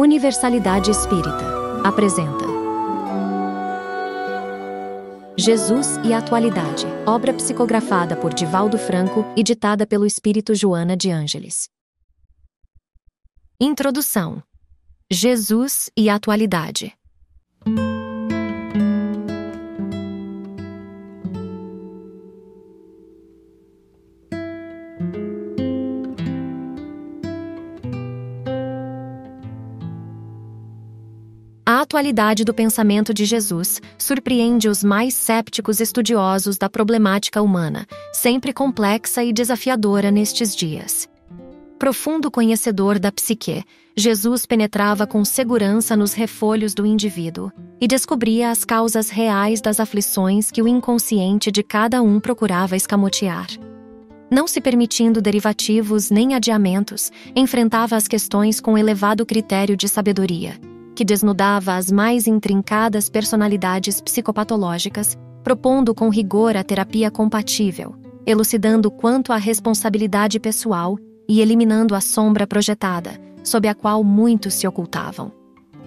Universalidade Espírita apresenta Jesus e a Atualidade, obra psicografada por Divaldo Franco e ditada pelo Espírito Joana de Ângeles. Introdução: Jesus e a Atualidade. Atualidade do pensamento de Jesus surpreende os mais sépticos estudiosos da problemática humana, sempre complexa e desafiadora nestes dias. Profundo conhecedor da psique, Jesus penetrava com segurança nos refolhos do indivíduo e descobria as causas reais das aflições que o inconsciente de cada um procurava escamotear. Não se permitindo derivativos nem adiamentos, enfrentava as questões com elevado critério de sabedoria que desnudava as mais intrincadas personalidades psicopatológicas, propondo com rigor a terapia compatível, elucidando quanto à responsabilidade pessoal e eliminando a sombra projetada, sob a qual muitos se ocultavam.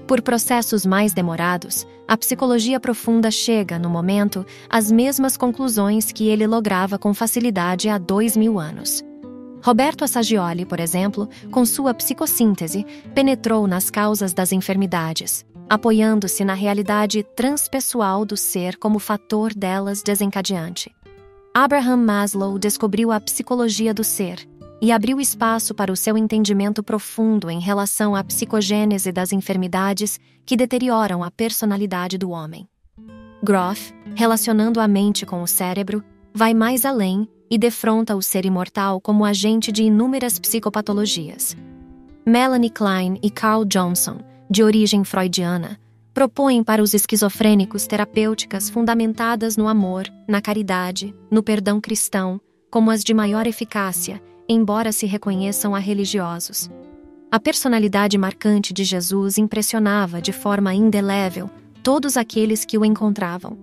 Por processos mais demorados, a psicologia profunda chega, no momento, às mesmas conclusões que ele lograva com facilidade há dois mil anos. Roberto Assagioli, por exemplo, com sua psicossíntese, penetrou nas causas das enfermidades, apoiando-se na realidade transpessoal do ser como fator delas desencadeante. Abraham Maslow descobriu a psicologia do ser e abriu espaço para o seu entendimento profundo em relação à psicogênese das enfermidades que deterioram a personalidade do homem. Groff, relacionando a mente com o cérebro, vai mais além e defronta o ser imortal como agente de inúmeras psicopatologias. Melanie Klein e Carl Johnson, de origem freudiana, propõem para os esquizofrênicos terapêuticas fundamentadas no amor, na caridade, no perdão cristão, como as de maior eficácia, embora se reconheçam a religiosos. A personalidade marcante de Jesus impressionava de forma indelével todos aqueles que o encontravam.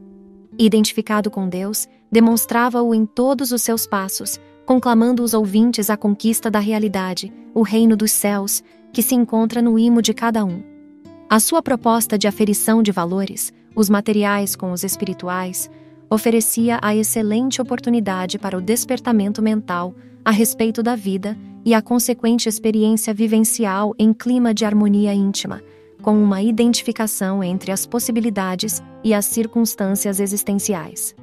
Identificado com Deus, demonstrava-o em todos os seus passos, conclamando os ouvintes à conquista da realidade, o reino dos céus, que se encontra no imo de cada um. A sua proposta de aferição de valores, os materiais com os espirituais, oferecia a excelente oportunidade para o despertamento mental a respeito da vida e a consequente experiência vivencial em clima de harmonia íntima, com uma identificação entre as possibilidades e as circunstâncias existenciais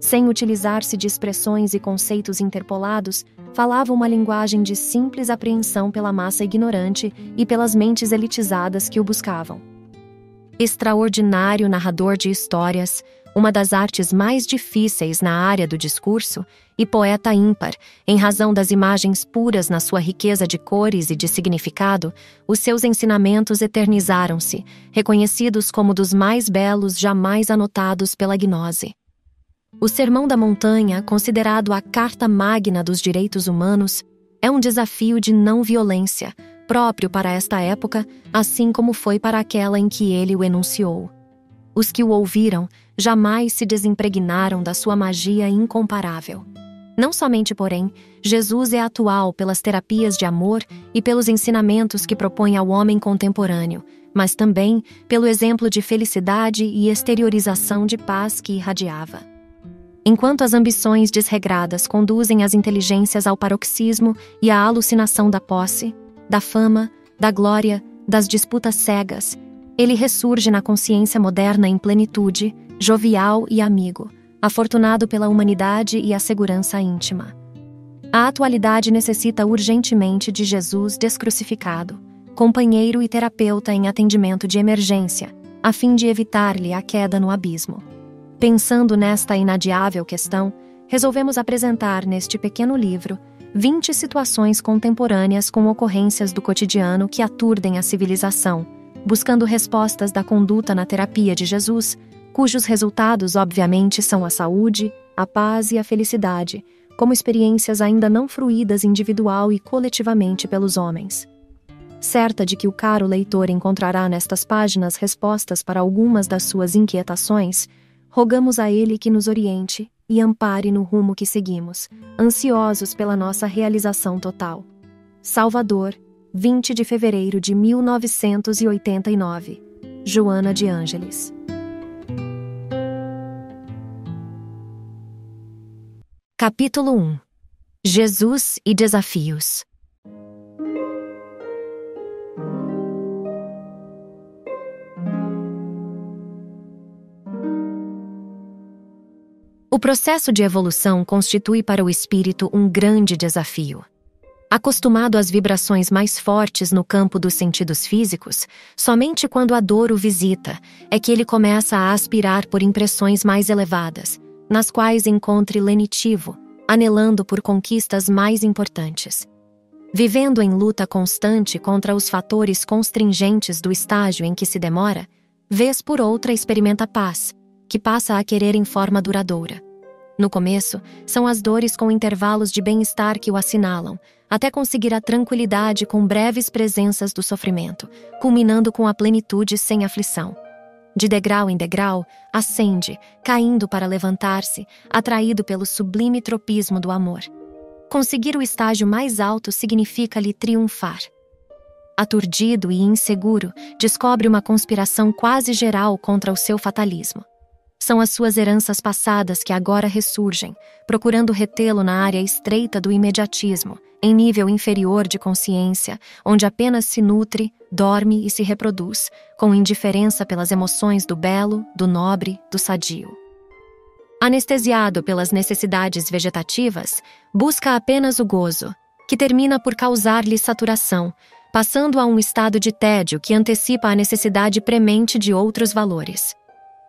sem utilizar-se de expressões e conceitos interpolados, falava uma linguagem de simples apreensão pela massa ignorante e pelas mentes elitizadas que o buscavam. Extraordinário narrador de histórias, uma das artes mais difíceis na área do discurso, e poeta ímpar, em razão das imagens puras na sua riqueza de cores e de significado, os seus ensinamentos eternizaram-se, reconhecidos como dos mais belos jamais anotados pela gnose. O Sermão da Montanha, considerado a carta magna dos direitos humanos, é um desafio de não violência, próprio para esta época, assim como foi para aquela em que ele o enunciou. Os que o ouviram jamais se desempregnaram da sua magia incomparável. Não somente, porém, Jesus é atual pelas terapias de amor e pelos ensinamentos que propõe ao homem contemporâneo, mas também pelo exemplo de felicidade e exteriorização de paz que irradiava. Enquanto as ambições desregradas conduzem as inteligências ao paroxismo e à alucinação da posse, da fama, da glória, das disputas cegas, ele ressurge na consciência moderna em plenitude, jovial e amigo, afortunado pela humanidade e a segurança íntima. A atualidade necessita urgentemente de Jesus descrucificado, companheiro e terapeuta em atendimento de emergência, a fim de evitar-lhe a queda no abismo. Pensando nesta inadiável questão, resolvemos apresentar neste pequeno livro 20 situações contemporâneas com ocorrências do cotidiano que aturdem a civilização, buscando respostas da conduta na terapia de Jesus, cujos resultados, obviamente, são a saúde, a paz e a felicidade, como experiências ainda não fruídas individual e coletivamente pelos homens. Certa de que o caro leitor encontrará nestas páginas respostas para algumas das suas inquietações, rogamos a Ele que nos oriente e ampare no rumo que seguimos, ansiosos pela nossa realização total. Salvador, 20 de fevereiro de 1989. Joana de Ângeles. Capítulo 1 Jesus e desafios. O processo de evolução constitui para o espírito um grande desafio. Acostumado às vibrações mais fortes no campo dos sentidos físicos, somente quando a dor o visita é que ele começa a aspirar por impressões mais elevadas, nas quais encontre lenitivo, anelando por conquistas mais importantes. Vivendo em luta constante contra os fatores constringentes do estágio em que se demora, vez por outra experimenta paz, que passa a querer em forma duradoura. No começo, são as dores com intervalos de bem-estar que o assinalam, até conseguir a tranquilidade com breves presenças do sofrimento, culminando com a plenitude sem aflição. De degrau em degrau, ascende, caindo para levantar-se, atraído pelo sublime tropismo do amor. Conseguir o estágio mais alto significa-lhe triunfar. Aturdido e inseguro, descobre uma conspiração quase geral contra o seu fatalismo. São as suas heranças passadas que agora ressurgem, procurando retê-lo na área estreita do imediatismo, em nível inferior de consciência, onde apenas se nutre, dorme e se reproduz, com indiferença pelas emoções do belo, do nobre, do sadio. Anestesiado pelas necessidades vegetativas, busca apenas o gozo, que termina por causar-lhe saturação, passando a um estado de tédio que antecipa a necessidade premente de outros valores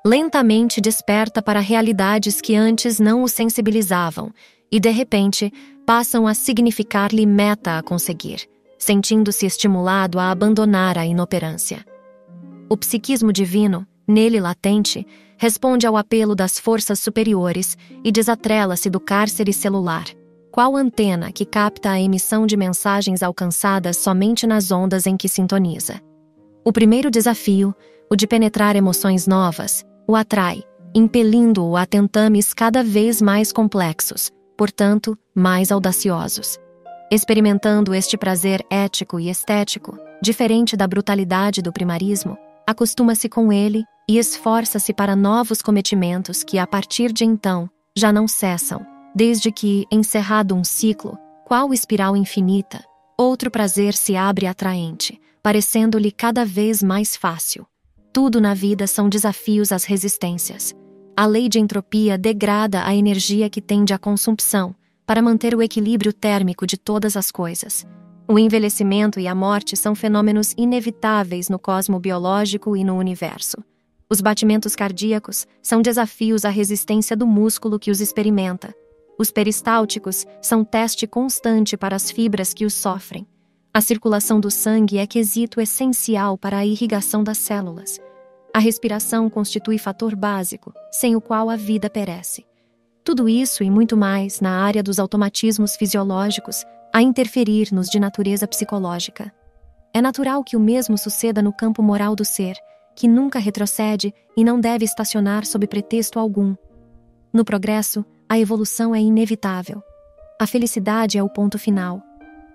lentamente desperta para realidades que antes não o sensibilizavam e, de repente, passam a significar-lhe meta a conseguir, sentindo-se estimulado a abandonar a inoperância. O psiquismo divino, nele latente, responde ao apelo das forças superiores e desatrela-se do cárcere celular, qual antena que capta a emissão de mensagens alcançadas somente nas ondas em que sintoniza. O primeiro desafio, o de penetrar emoções novas, o atrai, impelindo-o a tentames cada vez mais complexos, portanto, mais audaciosos. Experimentando este prazer ético e estético, diferente da brutalidade do primarismo, acostuma-se com ele e esforça-se para novos cometimentos que, a partir de então, já não cessam, desde que, encerrado um ciclo, qual espiral infinita, outro prazer se abre atraente, parecendo-lhe cada vez mais fácil. Tudo na vida são desafios às resistências. A lei de entropia degrada a energia que tende à consumpção para manter o equilíbrio térmico de todas as coisas. O envelhecimento e a morte são fenômenos inevitáveis no cosmo biológico e no universo. Os batimentos cardíacos são desafios à resistência do músculo que os experimenta. Os peristálticos são teste constante para as fibras que os sofrem. A circulação do sangue é quesito essencial para a irrigação das células. A respiração constitui fator básico, sem o qual a vida perece. Tudo isso e muito mais na área dos automatismos fisiológicos a interferir nos de natureza psicológica. É natural que o mesmo suceda no campo moral do ser, que nunca retrocede e não deve estacionar sob pretexto algum. No progresso, a evolução é inevitável. A felicidade é o ponto final.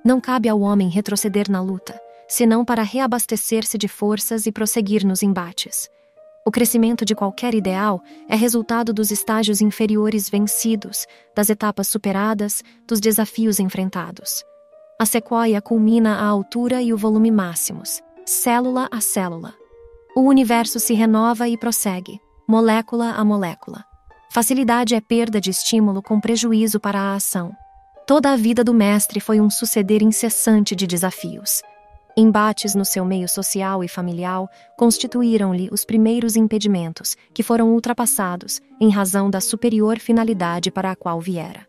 Não cabe ao homem retroceder na luta, senão para reabastecer-se de forças e prosseguir nos embates. O crescimento de qualquer ideal é resultado dos estágios inferiores vencidos, das etapas superadas, dos desafios enfrentados. A sequoia culmina à altura e o volume máximos, célula a célula. O universo se renova e prossegue, molécula a molécula. Facilidade é perda de estímulo com prejuízo para a ação. Toda a vida do mestre foi um suceder incessante de desafios. Embates no seu meio social e familiar constituíram-lhe os primeiros impedimentos, que foram ultrapassados em razão da superior finalidade para a qual viera.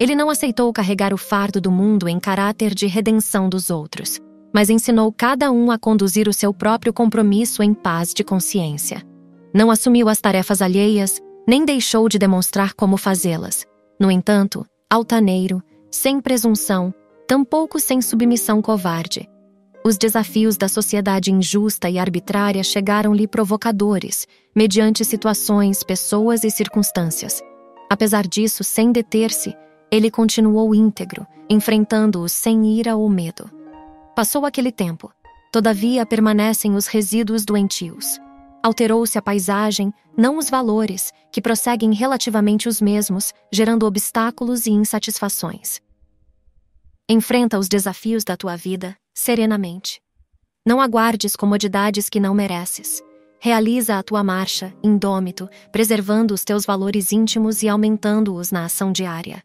Ele não aceitou carregar o fardo do mundo em caráter de redenção dos outros, mas ensinou cada um a conduzir o seu próprio compromisso em paz de consciência. Não assumiu as tarefas alheias, nem deixou de demonstrar como fazê-las. No entanto, altaneiro, sem presunção, tampouco sem submissão covarde. Os desafios da sociedade injusta e arbitrária chegaram-lhe provocadores, mediante situações, pessoas e circunstâncias. Apesar disso, sem deter-se, ele continuou íntegro, enfrentando-os sem ira ou medo. Passou aquele tempo. Todavia permanecem os resíduos doentios. Alterou-se a paisagem, não os valores, que prosseguem relativamente os mesmos, gerando obstáculos e insatisfações. Enfrenta os desafios da tua vida serenamente. Não aguardes comodidades que não mereces. Realiza a tua marcha, indômito, preservando os teus valores íntimos e aumentando-os na ação diária.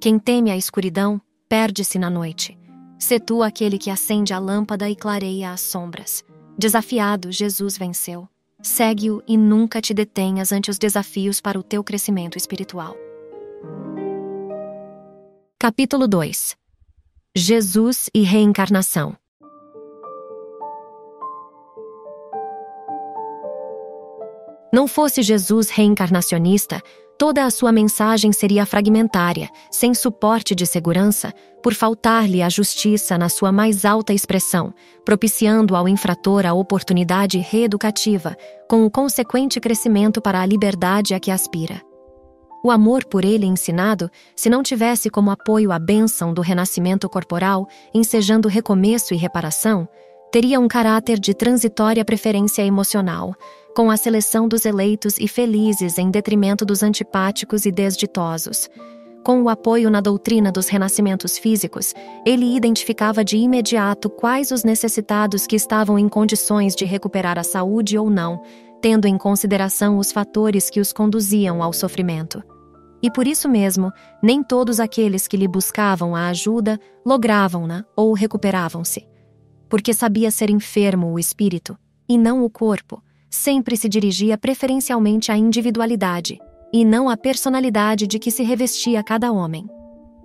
Quem teme a escuridão, perde-se na noite. Sê tu aquele que acende a lâmpada e clareia as sombras. Desafiado, Jesus venceu. Segue-o e nunca te detenhas ante os desafios para o teu crescimento espiritual. Capítulo 2 Jesus e Reencarnação Não fosse Jesus reencarnacionista, toda a sua mensagem seria fragmentária, sem suporte de segurança, por faltar-lhe a justiça na sua mais alta expressão, propiciando ao infrator a oportunidade reeducativa, com o consequente crescimento para a liberdade a que aspira. O amor por ele ensinado, se não tivesse como apoio a bênção do renascimento corporal, ensejando recomeço e reparação, teria um caráter de transitória preferência emocional, com a seleção dos eleitos e felizes em detrimento dos antipáticos e desditosos. Com o apoio na doutrina dos renascimentos físicos, ele identificava de imediato quais os necessitados que estavam em condições de recuperar a saúde ou não, tendo em consideração os fatores que os conduziam ao sofrimento. E por isso mesmo, nem todos aqueles que lhe buscavam a ajuda logravam-na ou recuperavam-se. Porque sabia ser enfermo o espírito, e não o corpo, sempre se dirigia preferencialmente à individualidade, e não à personalidade de que se revestia cada homem.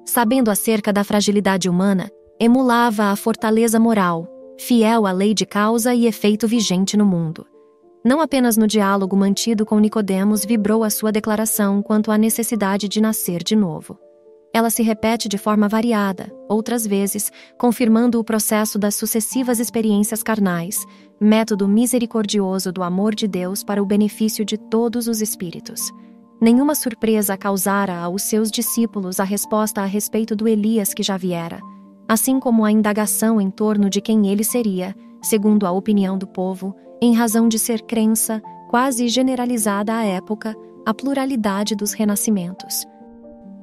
Sabendo acerca da fragilidade humana, emulava a fortaleza moral, fiel à lei de causa e efeito vigente no mundo. Não apenas no diálogo mantido com Nicodemos vibrou a sua declaração quanto à necessidade de nascer de novo. Ela se repete de forma variada, outras vezes, confirmando o processo das sucessivas experiências carnais, método misericordioso do amor de Deus para o benefício de todos os espíritos. Nenhuma surpresa causara aos seus discípulos a resposta a respeito do Elias que já viera, assim como a indagação em torno de quem ele seria, segundo a opinião do povo, em razão de ser crença, quase generalizada à época, a pluralidade dos renascimentos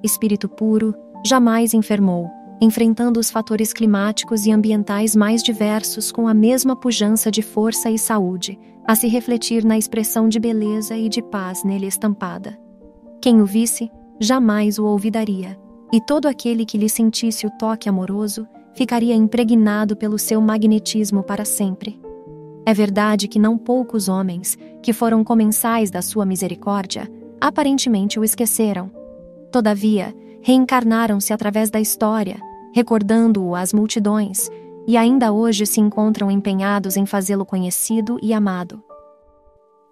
espírito puro, jamais enfermou, enfrentando os fatores climáticos e ambientais mais diversos com a mesma pujança de força e saúde, a se refletir na expressão de beleza e de paz nele estampada. Quem o visse, jamais o olvidaria, e todo aquele que lhe sentisse o toque amoroso ficaria impregnado pelo seu magnetismo para sempre. É verdade que não poucos homens, que foram comensais da sua misericórdia, aparentemente o esqueceram Todavia, reencarnaram-se através da história, recordando-o às multidões, e ainda hoje se encontram empenhados em fazê-lo conhecido e amado.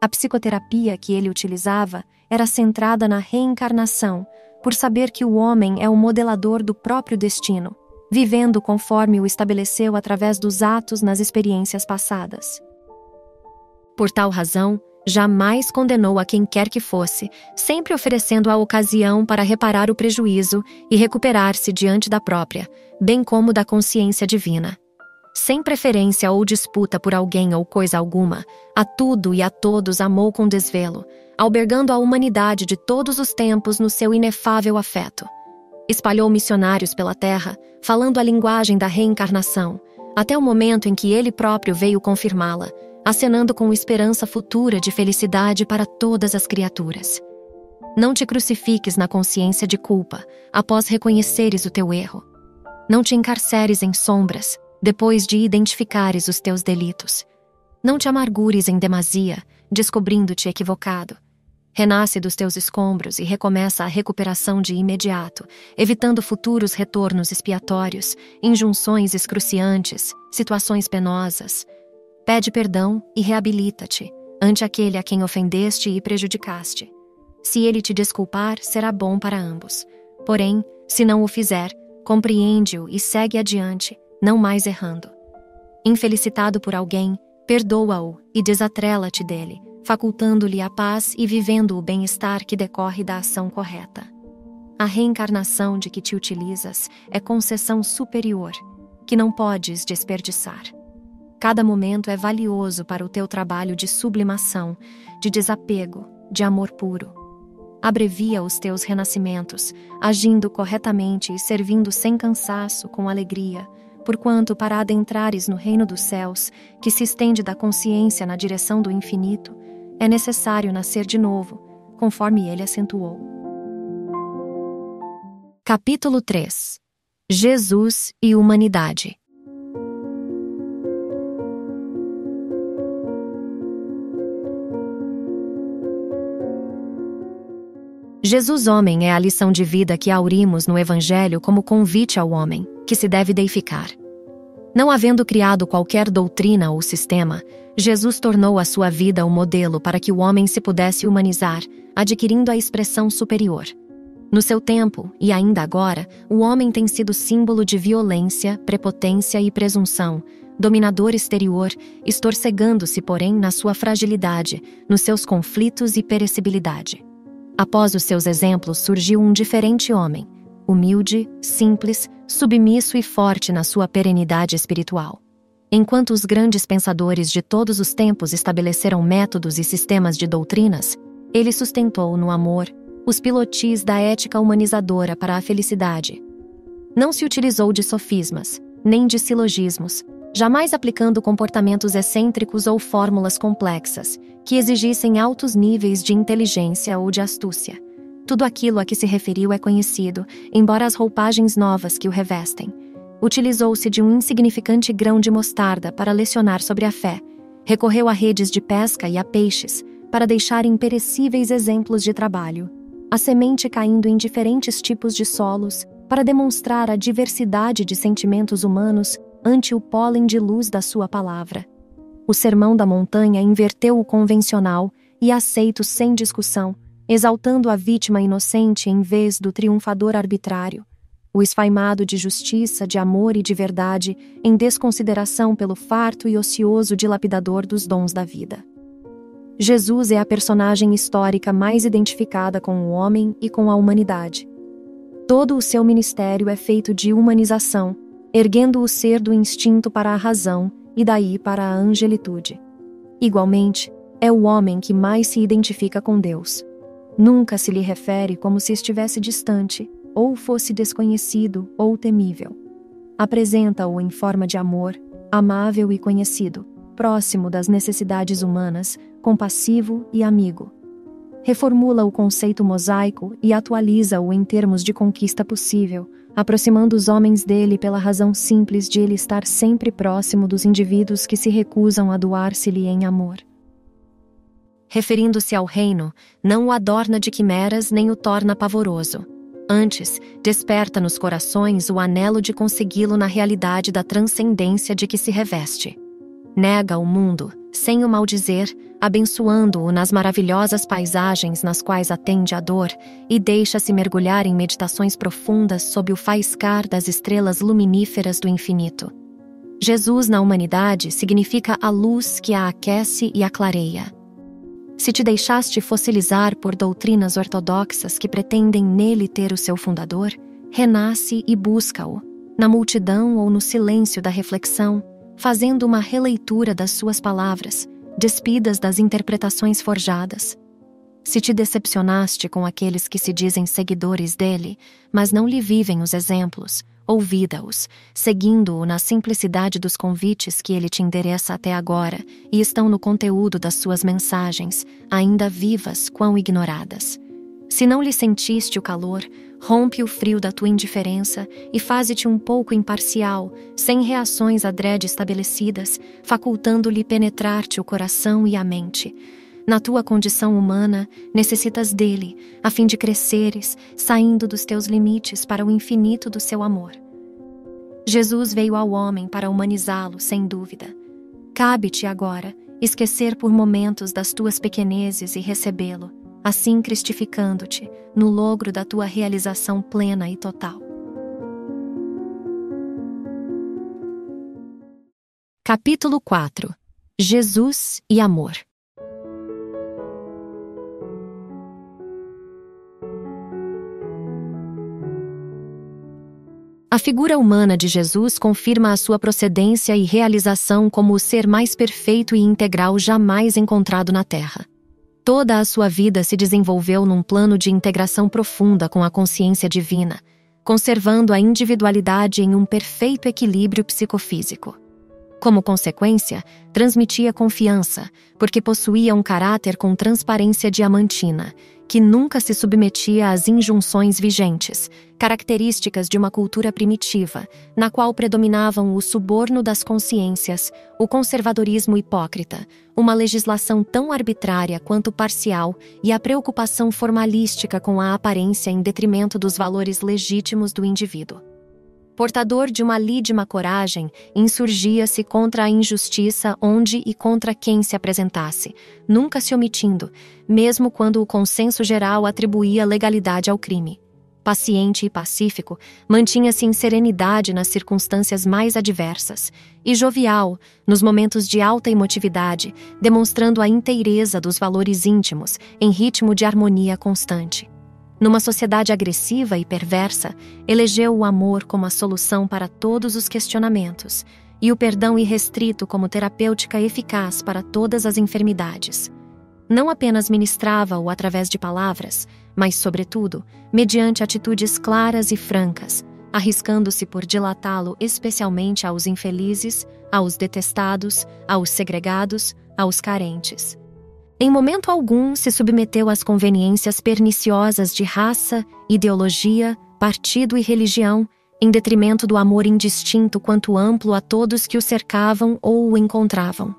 A psicoterapia que ele utilizava era centrada na reencarnação, por saber que o homem é o modelador do próprio destino, vivendo conforme o estabeleceu através dos atos nas experiências passadas. Por tal razão, jamais condenou a quem quer que fosse, sempre oferecendo a ocasião para reparar o prejuízo e recuperar-se diante da própria, bem como da consciência divina. Sem preferência ou disputa por alguém ou coisa alguma, a tudo e a todos amou com desvelo, albergando a humanidade de todos os tempos no seu inefável afeto. Espalhou missionários pela terra, falando a linguagem da reencarnação, até o momento em que ele próprio veio confirmá-la, acenando com esperança futura de felicidade para todas as criaturas. Não te crucifiques na consciência de culpa, após reconheceres o teu erro. Não te encarceres em sombras, depois de identificares os teus delitos. Não te amargures em demasia, descobrindo-te equivocado. Renasce dos teus escombros e recomeça a recuperação de imediato, evitando futuros retornos expiatórios, injunções excruciantes, situações penosas, Pede perdão e reabilita-te ante aquele a quem ofendeste e prejudicaste. Se ele te desculpar, será bom para ambos. Porém, se não o fizer, compreende-o e segue adiante, não mais errando. Infelicitado por alguém, perdoa-o e desatrela-te dele, facultando-lhe a paz e vivendo o bem-estar que decorre da ação correta. A reencarnação de que te utilizas é concessão superior que não podes desperdiçar. Cada momento é valioso para o teu trabalho de sublimação, de desapego, de amor puro. Abrevia os teus renascimentos, agindo corretamente e servindo sem cansaço, com alegria, porquanto para adentrares no reino dos céus, que se estende da consciência na direção do infinito, é necessário nascer de novo, conforme ele acentuou. Capítulo 3 Jesus e Humanidade Jesus homem é a lição de vida que aurimos no Evangelho como convite ao homem, que se deve deificar. Não havendo criado qualquer doutrina ou sistema, Jesus tornou a sua vida o modelo para que o homem se pudesse humanizar, adquirindo a expressão superior. No seu tempo, e ainda agora, o homem tem sido símbolo de violência, prepotência e presunção, dominador exterior, estorcegando-se, porém, na sua fragilidade, nos seus conflitos e perecibilidade. Após os seus exemplos surgiu um diferente homem, humilde, simples, submisso e forte na sua perenidade espiritual. Enquanto os grandes pensadores de todos os tempos estabeleceram métodos e sistemas de doutrinas, ele sustentou no amor os pilotis da ética humanizadora para a felicidade. Não se utilizou de sofismas, nem de silogismos, jamais aplicando comportamentos excêntricos ou fórmulas complexas que exigissem altos níveis de inteligência ou de astúcia. Tudo aquilo a que se referiu é conhecido, embora as roupagens novas que o revestem. Utilizou-se de um insignificante grão de mostarda para lecionar sobre a fé. Recorreu a redes de pesca e a peixes para deixar imperecíveis exemplos de trabalho. A semente caindo em diferentes tipos de solos para demonstrar a diversidade de sentimentos humanos ante o pólen de luz da sua palavra. O sermão da montanha inverteu o convencional e aceito sem discussão, exaltando a vítima inocente em vez do triunfador arbitrário, o esfaimado de justiça, de amor e de verdade, em desconsideração pelo farto e ocioso dilapidador dos dons da vida. Jesus é a personagem histórica mais identificada com o homem e com a humanidade. Todo o seu ministério é feito de humanização, erguendo o ser do instinto para a razão e daí para a angelitude. Igualmente, é o homem que mais se identifica com Deus. Nunca se lhe refere como se estivesse distante, ou fosse desconhecido ou temível. Apresenta-o em forma de amor, amável e conhecido, próximo das necessidades humanas, compassivo e amigo. Reformula o conceito mosaico e atualiza-o em termos de conquista possível, aproximando os homens dele pela razão simples de ele estar sempre próximo dos indivíduos que se recusam a doar-se-lhe em amor. Referindo-se ao reino, não o adorna de quimeras nem o torna pavoroso. Antes, desperta nos corações o anelo de consegui-lo na realidade da transcendência de que se reveste. Nega o mundo, sem o maldizer, abençoando-o nas maravilhosas paisagens nas quais atende a dor e deixa-se mergulhar em meditações profundas sob o faiscar das estrelas luminíferas do infinito. Jesus na humanidade significa a luz que a aquece e a clareia. Se te deixaste fossilizar por doutrinas ortodoxas que pretendem nele ter o seu fundador, renasce e busca-o, na multidão ou no silêncio da reflexão, fazendo uma releitura das suas palavras, despidas das interpretações forjadas. Se te decepcionaste com aqueles que se dizem seguidores dele, mas não lhe vivem os exemplos, ouvida-os, seguindo-o na simplicidade dos convites que ele te endereça até agora e estão no conteúdo das suas mensagens, ainda vivas, quão ignoradas. Se não lhe sentiste o calor, rompe o frio da tua indiferença e faze-te um pouco imparcial, sem reações adrede estabelecidas, facultando-lhe penetrar-te o coração e a mente. Na tua condição humana, necessitas dele, a fim de cresceres, saindo dos teus limites para o infinito do seu amor. Jesus veio ao homem para humanizá-lo, sem dúvida. Cabe-te agora esquecer por momentos das tuas pequenezes e recebê-lo assim cristificando-te no logro da tua realização plena e total. Capítulo 4 Jesus e Amor A figura humana de Jesus confirma a sua procedência e realização como o ser mais perfeito e integral jamais encontrado na Terra. Toda a sua vida se desenvolveu num plano de integração profunda com a consciência divina, conservando a individualidade em um perfeito equilíbrio psicofísico. Como consequência, transmitia confiança, porque possuía um caráter com transparência diamantina, que nunca se submetia às injunções vigentes, características de uma cultura primitiva, na qual predominavam o suborno das consciências, o conservadorismo hipócrita, uma legislação tão arbitrária quanto parcial e a preocupação formalística com a aparência em detrimento dos valores legítimos do indivíduo portador de uma lídima coragem, insurgia-se contra a injustiça onde e contra quem se apresentasse, nunca se omitindo, mesmo quando o consenso geral atribuía legalidade ao crime. Paciente e pacífico, mantinha-se em serenidade nas circunstâncias mais adversas, e jovial, nos momentos de alta emotividade, demonstrando a inteireza dos valores íntimos, em ritmo de harmonia constante. Numa sociedade agressiva e perversa, elegeu o amor como a solução para todos os questionamentos e o perdão irrestrito como terapêutica eficaz para todas as enfermidades. Não apenas ministrava-o através de palavras, mas, sobretudo, mediante atitudes claras e francas, arriscando-se por dilatá-lo especialmente aos infelizes, aos detestados, aos segregados, aos carentes. Em momento algum se submeteu às conveniências perniciosas de raça, ideologia, partido e religião, em detrimento do amor indistinto quanto amplo a todos que o cercavam ou o encontravam.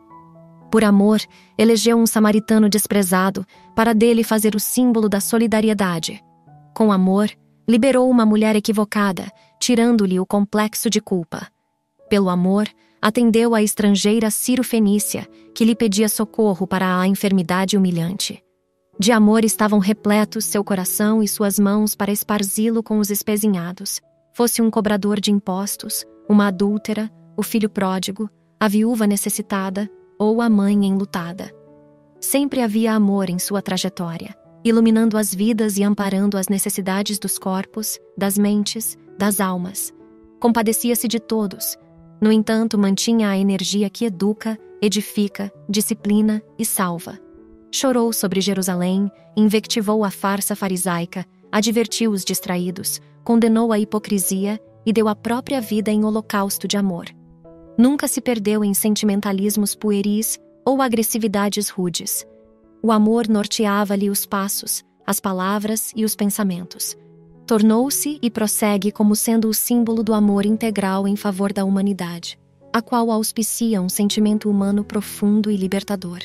Por amor, elegeu um samaritano desprezado para dele fazer o símbolo da solidariedade. Com amor, liberou uma mulher equivocada, tirando-lhe o complexo de culpa. Pelo amor, atendeu a estrangeira Ciro Fenícia, que lhe pedia socorro para a enfermidade humilhante. De amor estavam repletos seu coração e suas mãos para esparzi-lo com os espezinhados, fosse um cobrador de impostos, uma adúltera, o filho pródigo, a viúva necessitada ou a mãe enlutada. Sempre havia amor em sua trajetória, iluminando as vidas e amparando as necessidades dos corpos, das mentes, das almas. Compadecia-se de todos, no entanto, mantinha a energia que educa, edifica, disciplina e salva. Chorou sobre Jerusalém, invectivou a farsa farisaica, advertiu os distraídos, condenou a hipocrisia e deu a própria vida em holocausto de amor. Nunca se perdeu em sentimentalismos pueris ou agressividades rudes. O amor norteava-lhe os passos, as palavras e os pensamentos tornou-se e prossegue como sendo o símbolo do amor integral em favor da humanidade, a qual auspicia um sentimento humano profundo e libertador.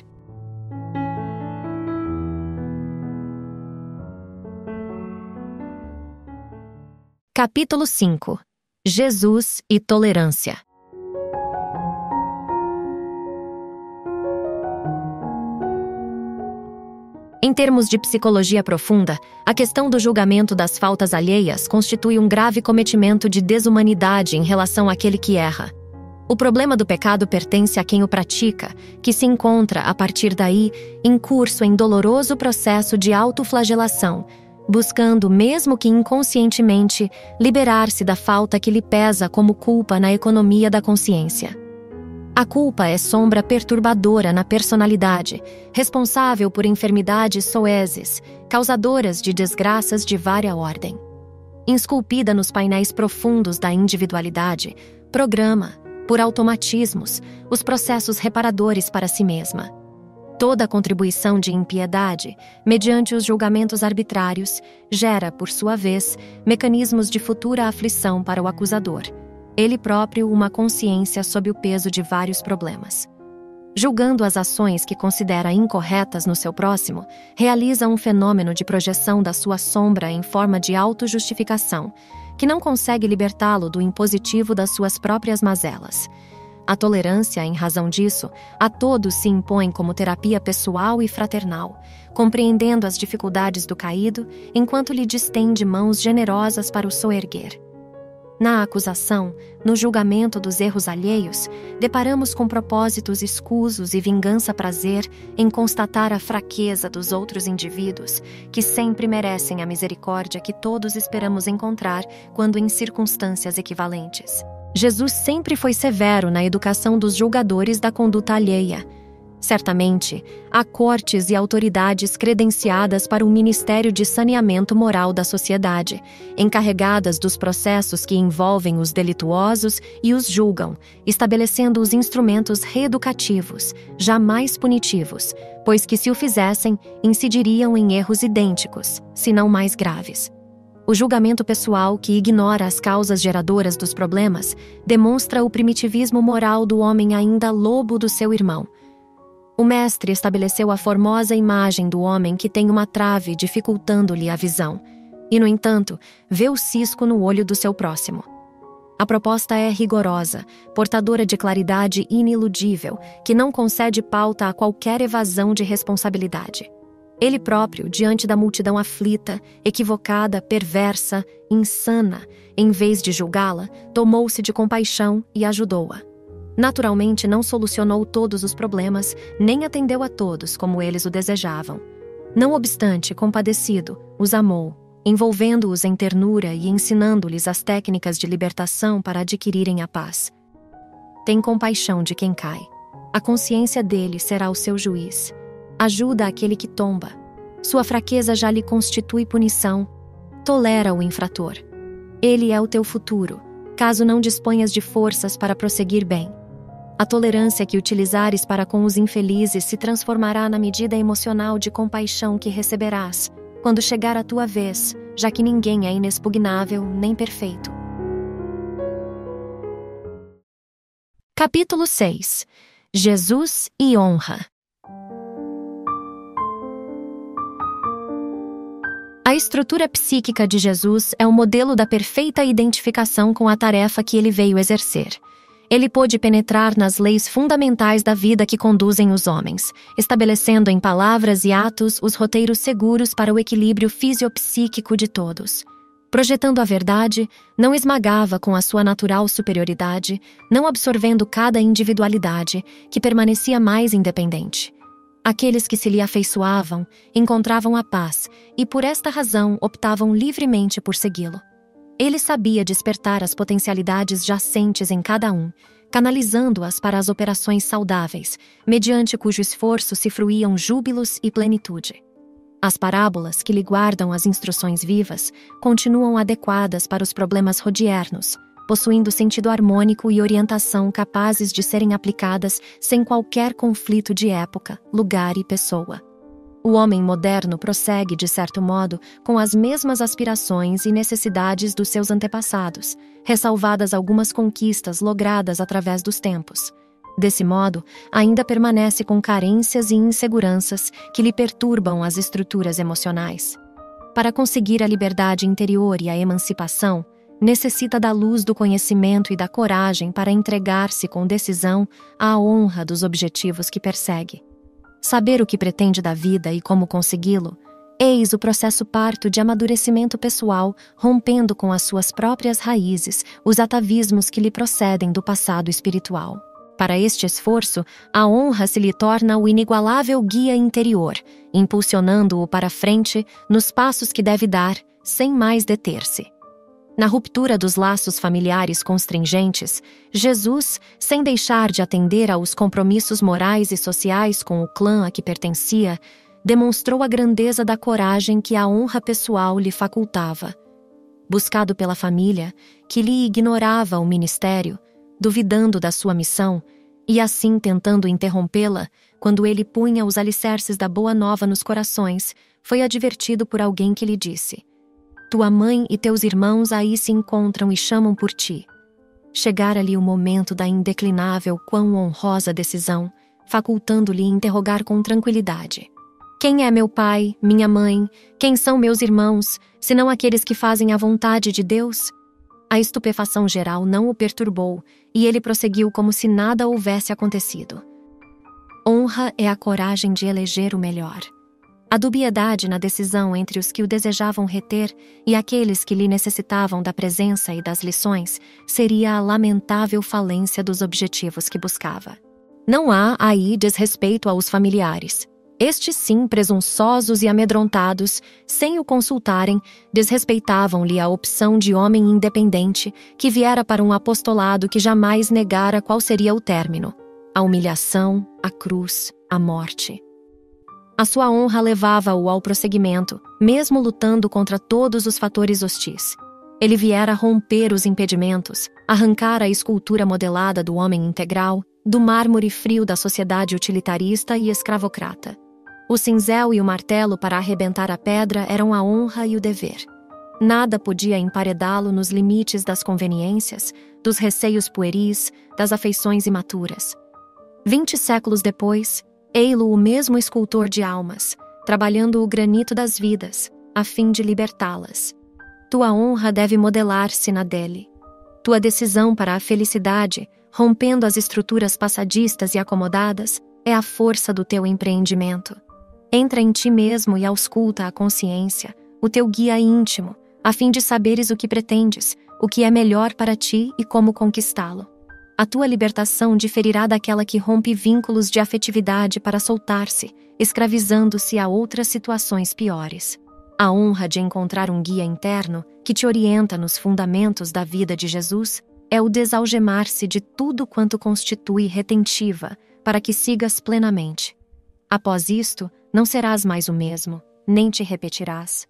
Capítulo 5 Jesus e Tolerância Em termos de psicologia profunda, a questão do julgamento das faltas alheias constitui um grave cometimento de desumanidade em relação àquele que erra. O problema do pecado pertence a quem o pratica, que se encontra, a partir daí, em curso em doloroso processo de autoflagelação, buscando, mesmo que inconscientemente, liberar-se da falta que lhe pesa como culpa na economia da consciência. A culpa é sombra perturbadora na personalidade, responsável por enfermidades soeses, causadoras de desgraças de vária ordem. Esculpida nos painéis profundos da individualidade, programa, por automatismos, os processos reparadores para si mesma. Toda contribuição de impiedade, mediante os julgamentos arbitrários, gera, por sua vez, mecanismos de futura aflição para o acusador ele próprio uma consciência sob o peso de vários problemas. Julgando as ações que considera incorretas no seu próximo, realiza um fenômeno de projeção da sua sombra em forma de autojustificação, que não consegue libertá-lo do impositivo das suas próprias mazelas. A tolerância, em razão disso, a todos se impõe como terapia pessoal e fraternal, compreendendo as dificuldades do caído enquanto lhe distende mãos generosas para o soerguer. Na acusação, no julgamento dos erros alheios, deparamos com propósitos escusos e vingança-prazer em constatar a fraqueza dos outros indivíduos, que sempre merecem a misericórdia que todos esperamos encontrar quando em circunstâncias equivalentes. Jesus sempre foi severo na educação dos julgadores da conduta alheia Certamente, há cortes e autoridades credenciadas para o Ministério de Saneamento Moral da sociedade, encarregadas dos processos que envolvem os delituosos e os julgam, estabelecendo os instrumentos reeducativos, jamais punitivos, pois que, se o fizessem, incidiriam em erros idênticos, se não mais graves. O julgamento pessoal, que ignora as causas geradoras dos problemas, demonstra o primitivismo moral do homem ainda lobo do seu irmão o mestre estabeleceu a formosa imagem do homem que tem uma trave dificultando-lhe a visão, e, no entanto, vê o cisco no olho do seu próximo. A proposta é rigorosa, portadora de claridade iniludível, que não concede pauta a qualquer evasão de responsabilidade. Ele próprio, diante da multidão aflita, equivocada, perversa, insana, em vez de julgá-la, tomou-se de compaixão e ajudou-a. Naturalmente, não solucionou todos os problemas, nem atendeu a todos como eles o desejavam. Não obstante, compadecido, os amou, envolvendo-os em ternura e ensinando-lhes as técnicas de libertação para adquirirem a paz. Tem compaixão de quem cai. A consciência dele será o seu juiz. Ajuda aquele que tomba. Sua fraqueza já lhe constitui punição. Tolera o infrator. Ele é o teu futuro, caso não disponhas de forças para prosseguir bem. A tolerância que utilizares para com os infelizes se transformará na medida emocional de compaixão que receberás quando chegar a tua vez, já que ninguém é inexpugnável nem perfeito. Capítulo 6 Jesus e honra. A estrutura psíquica de Jesus é o modelo da perfeita identificação com a tarefa que ele veio exercer. Ele pôde penetrar nas leis fundamentais da vida que conduzem os homens, estabelecendo em palavras e atos os roteiros seguros para o equilíbrio fisiopsíquico de todos. Projetando a verdade, não esmagava com a sua natural superioridade, não absorvendo cada individualidade, que permanecia mais independente. Aqueles que se lhe afeiçoavam encontravam a paz e, por esta razão, optavam livremente por segui-lo. Ele sabia despertar as potencialidades jacentes em cada um, canalizando-as para as operações saudáveis, mediante cujo esforço se fruíam júbilos e plenitude. As parábolas que lhe guardam as instruções vivas continuam adequadas para os problemas rodiernos, possuindo sentido harmônico e orientação capazes de serem aplicadas sem qualquer conflito de época, lugar e pessoa. O homem moderno prossegue, de certo modo, com as mesmas aspirações e necessidades dos seus antepassados, ressalvadas algumas conquistas logradas através dos tempos. Desse modo, ainda permanece com carências e inseguranças que lhe perturbam as estruturas emocionais. Para conseguir a liberdade interior e a emancipação, necessita da luz do conhecimento e da coragem para entregar-se com decisão à honra dos objetivos que persegue. Saber o que pretende da vida e como consegui-lo, eis o processo parto de amadurecimento pessoal, rompendo com as suas próprias raízes os atavismos que lhe procedem do passado espiritual. Para este esforço, a honra se lhe torna o inigualável guia interior, impulsionando-o para frente nos passos que deve dar, sem mais deter-se. Na ruptura dos laços familiares constringentes, Jesus, sem deixar de atender aos compromissos morais e sociais com o clã a que pertencia, demonstrou a grandeza da coragem que a honra pessoal lhe facultava. Buscado pela família, que lhe ignorava o ministério, duvidando da sua missão, e assim tentando interrompê-la, quando ele punha os alicerces da boa nova nos corações, foi advertido por alguém que lhe disse: tua mãe e teus irmãos aí se encontram e chamam por ti. Chegar ali o momento da indeclinável quão honrosa decisão, facultando-lhe interrogar com tranquilidade. Quem é meu pai, minha mãe, quem são meus irmãos, senão aqueles que fazem a vontade de Deus? A estupefação geral não o perturbou e ele prosseguiu como se nada houvesse acontecido. Honra é a coragem de eleger o melhor. A dubiedade na decisão entre os que o desejavam reter e aqueles que lhe necessitavam da presença e das lições seria a lamentável falência dos objetivos que buscava. Não há aí desrespeito aos familiares. Estes, sim, presunçosos e amedrontados, sem o consultarem, desrespeitavam-lhe a opção de homem independente que viera para um apostolado que jamais negara qual seria o término: a humilhação, a cruz, a morte. A sua honra levava-o ao prosseguimento, mesmo lutando contra todos os fatores hostis. Ele viera romper os impedimentos, arrancar a escultura modelada do homem integral, do mármore frio da sociedade utilitarista e escravocrata. O cinzel e o martelo para arrebentar a pedra eram a honra e o dever. Nada podia emparedá-lo nos limites das conveniências, dos receios pueris, das afeições imaturas. Vinte séculos depois, Ei-lo o mesmo escultor de almas, trabalhando o granito das vidas, a fim de libertá-las. Tua honra deve modelar-se na dele. Tua decisão para a felicidade, rompendo as estruturas passadistas e acomodadas, é a força do teu empreendimento. Entra em ti mesmo e ausculta a consciência, o teu guia íntimo, a fim de saberes o que pretendes, o que é melhor para ti e como conquistá-lo. A tua libertação diferirá daquela que rompe vínculos de afetividade para soltar-se, escravizando-se a outras situações piores. A honra de encontrar um guia interno que te orienta nos fundamentos da vida de Jesus é o desalgemar-se de tudo quanto constitui retentiva para que sigas plenamente. Após isto, não serás mais o mesmo, nem te repetirás.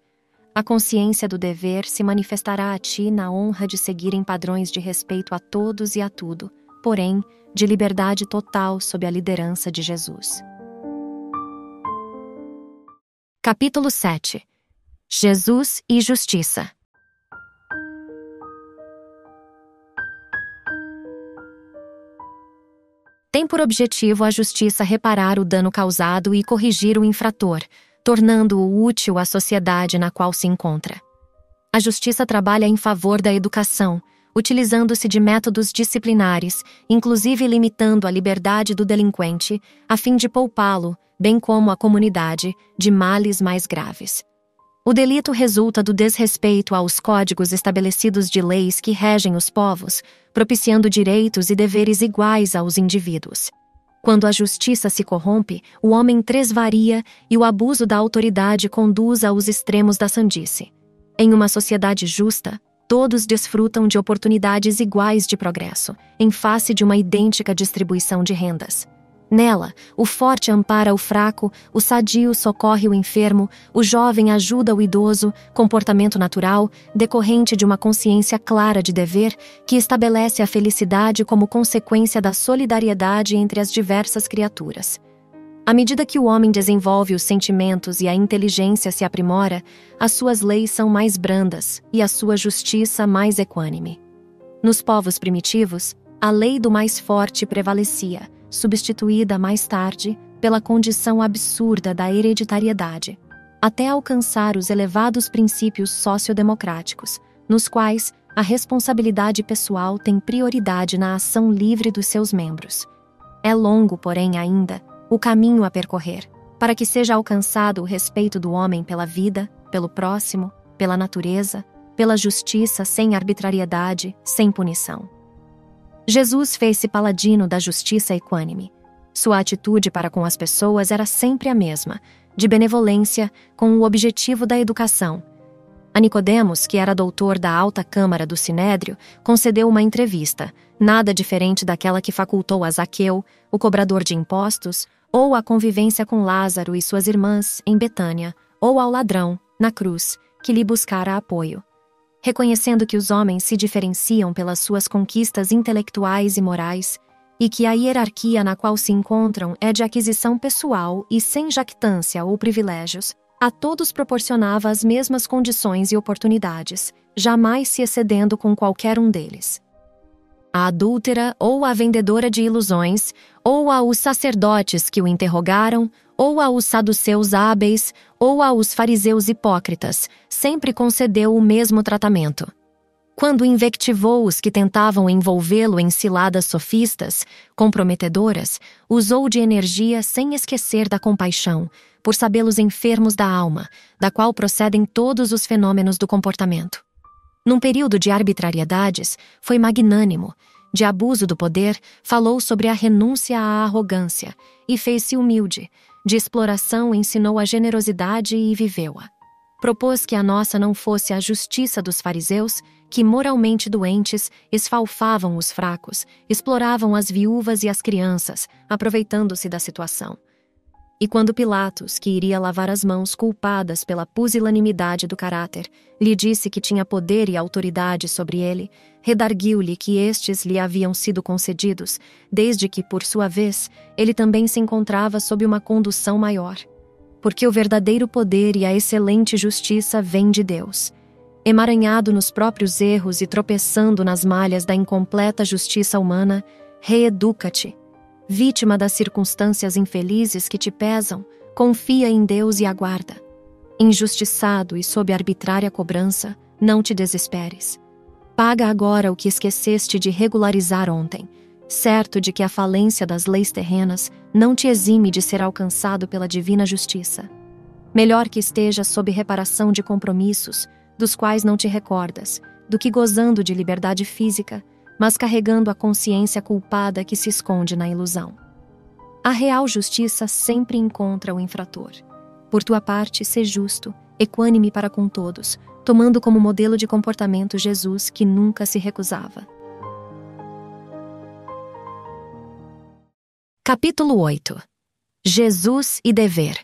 A consciência do dever se manifestará a ti na honra de seguir em padrões de respeito a todos e a tudo, porém, de liberdade total sob a liderança de Jesus. Capítulo 7 Jesus e Justiça Tem por objetivo a justiça reparar o dano causado e corrigir o infrator, tornando-o útil à sociedade na qual se encontra. A justiça trabalha em favor da educação, utilizando-se de métodos disciplinares, inclusive limitando a liberdade do delinquente, a fim de poupá-lo, bem como a comunidade, de males mais graves. O delito resulta do desrespeito aos códigos estabelecidos de leis que regem os povos, propiciando direitos e deveres iguais aos indivíduos. Quando a justiça se corrompe, o homem tresvaria e o abuso da autoridade conduz aos extremos da sandice. Em uma sociedade justa, todos desfrutam de oportunidades iguais de progresso, em face de uma idêntica distribuição de rendas. Nela, o forte ampara o fraco, o sadio socorre o enfermo, o jovem ajuda o idoso, comportamento natural, decorrente de uma consciência clara de dever, que estabelece a felicidade como consequência da solidariedade entre as diversas criaturas. À medida que o homem desenvolve os sentimentos e a inteligência se aprimora, as suas leis são mais brandas e a sua justiça mais equânime. Nos povos primitivos, a lei do mais forte prevalecia substituída mais tarde pela condição absurda da hereditariedade, até alcançar os elevados princípios sociodemocráticos, nos quais a responsabilidade pessoal tem prioridade na ação livre dos seus membros. É longo, porém, ainda, o caminho a percorrer, para que seja alcançado o respeito do homem pela vida, pelo próximo, pela natureza, pela justiça sem arbitrariedade, sem punição. Jesus fez-se paladino da justiça equânime. Sua atitude para com as pessoas era sempre a mesma, de benevolência, com o objetivo da educação. A Nicodemos, que era doutor da alta câmara do Sinédrio, concedeu uma entrevista, nada diferente daquela que facultou a Zaqueu, o cobrador de impostos, ou a convivência com Lázaro e suas irmãs em Betânia, ou ao ladrão, na cruz, que lhe buscara apoio reconhecendo que os homens se diferenciam pelas suas conquistas intelectuais e morais, e que a hierarquia na qual se encontram é de aquisição pessoal e sem jactância ou privilégios, a todos proporcionava as mesmas condições e oportunidades, jamais se excedendo com qualquer um deles. A adúltera ou a vendedora de ilusões, ou aos sacerdotes que o interrogaram, ou aos saduceus hábeis, ou aos fariseus hipócritas, sempre concedeu o mesmo tratamento. Quando invectivou os que tentavam envolvê-lo em ciladas sofistas, comprometedoras, usou de energia sem esquecer da compaixão, por sabê-los enfermos da alma, da qual procedem todos os fenômenos do comportamento. Num período de arbitrariedades, foi magnânimo, de abuso do poder, falou sobre a renúncia à arrogância e fez-se humilde, de exploração ensinou a generosidade e viveu-a. Propôs que a nossa não fosse a justiça dos fariseus, que moralmente doentes esfalfavam os fracos, exploravam as viúvas e as crianças, aproveitando-se da situação. E quando Pilatos, que iria lavar as mãos culpadas pela pusilanimidade do caráter, lhe disse que tinha poder e autoridade sobre ele, redarguiu-lhe que estes lhe haviam sido concedidos, desde que, por sua vez, ele também se encontrava sob uma condução maior. Porque o verdadeiro poder e a excelente justiça vêm de Deus. Emaranhado nos próprios erros e tropeçando nas malhas da incompleta justiça humana, reeduca-te Vítima das circunstâncias infelizes que te pesam, confia em Deus e aguarda. Injustiçado e sob arbitrária cobrança, não te desesperes. Paga agora o que esqueceste de regularizar ontem, certo de que a falência das leis terrenas não te exime de ser alcançado pela divina justiça. Melhor que estejas sob reparação de compromissos, dos quais não te recordas, do que gozando de liberdade física, mas carregando a consciência culpada que se esconde na ilusão. A real justiça sempre encontra o infrator. Por tua parte, sê justo, equânime para com todos, tomando como modelo de comportamento Jesus que nunca se recusava. Capítulo 8 Jesus e Dever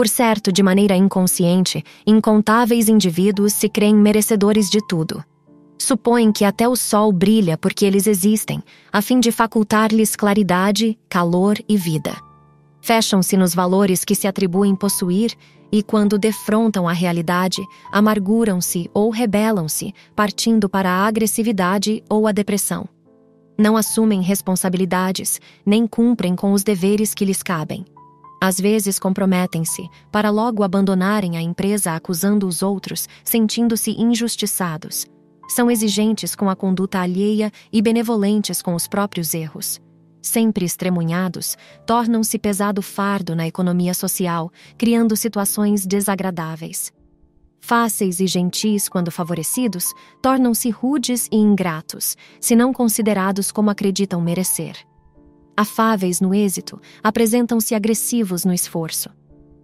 Por certo, de maneira inconsciente, incontáveis indivíduos se creem merecedores de tudo. Supõem que até o sol brilha porque eles existem, a fim de facultar-lhes claridade, calor e vida. Fecham-se nos valores que se atribuem possuir e, quando defrontam a realidade, amarguram-se ou rebelam-se, partindo para a agressividade ou a depressão. Não assumem responsabilidades, nem cumprem com os deveres que lhes cabem. Às vezes comprometem-se, para logo abandonarem a empresa acusando os outros, sentindo-se injustiçados. São exigentes com a conduta alheia e benevolentes com os próprios erros. Sempre estremunhados, tornam-se pesado fardo na economia social, criando situações desagradáveis. Fáceis e gentis quando favorecidos, tornam-se rudes e ingratos, se não considerados como acreditam merecer. Afáveis no êxito, apresentam-se agressivos no esforço.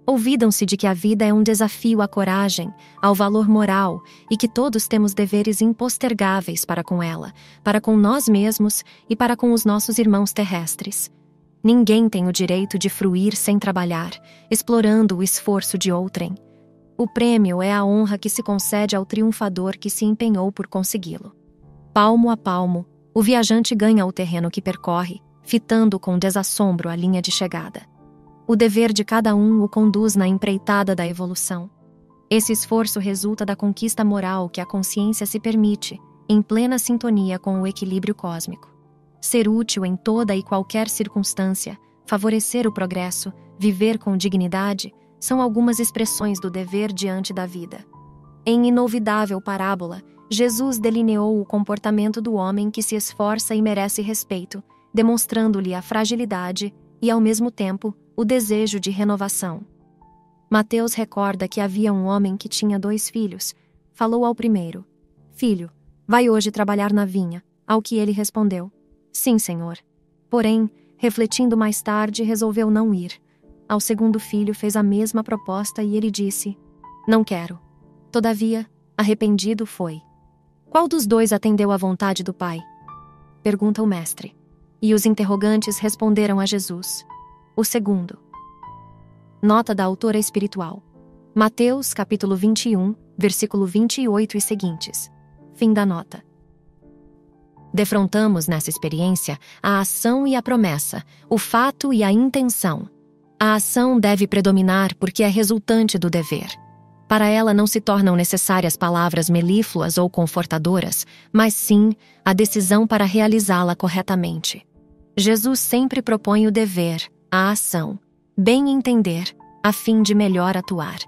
Olvidam-se de que a vida é um desafio à coragem, ao valor moral e que todos temos deveres impostergáveis para com ela, para com nós mesmos e para com os nossos irmãos terrestres. Ninguém tem o direito de fruir sem trabalhar, explorando o esforço de outrem. O prêmio é a honra que se concede ao triunfador que se empenhou por consegui-lo. Palmo a palmo, o viajante ganha o terreno que percorre, fitando com desassombro a linha de chegada. O dever de cada um o conduz na empreitada da evolução. Esse esforço resulta da conquista moral que a consciência se permite, em plena sintonia com o equilíbrio cósmico. Ser útil em toda e qualquer circunstância, favorecer o progresso, viver com dignidade, são algumas expressões do dever diante da vida. Em inolvidável parábola, Jesus delineou o comportamento do homem que se esforça e merece respeito, demonstrando-lhe a fragilidade e, ao mesmo tempo, o desejo de renovação. Mateus recorda que havia um homem que tinha dois filhos. Falou ao primeiro: Filho, vai hoje trabalhar na vinha. Ao que ele respondeu: Sim, senhor. Porém, refletindo mais tarde, resolveu não ir. Ao segundo filho fez a mesma proposta e ele disse: Não quero. Todavia, arrependido foi. Qual dos dois atendeu à vontade do pai? Pergunta o mestre. E os interrogantes responderam a Jesus. O segundo. Nota da autora espiritual. Mateus, capítulo 21, versículo 28 e seguintes. Fim da nota. Defrontamos nessa experiência a ação e a promessa, o fato e a intenção. A ação deve predominar porque é resultante do dever. Para ela não se tornam necessárias palavras melífluas ou confortadoras, mas sim a decisão para realizá-la corretamente. Jesus sempre propõe o dever, a ação, bem entender, a fim de melhor atuar.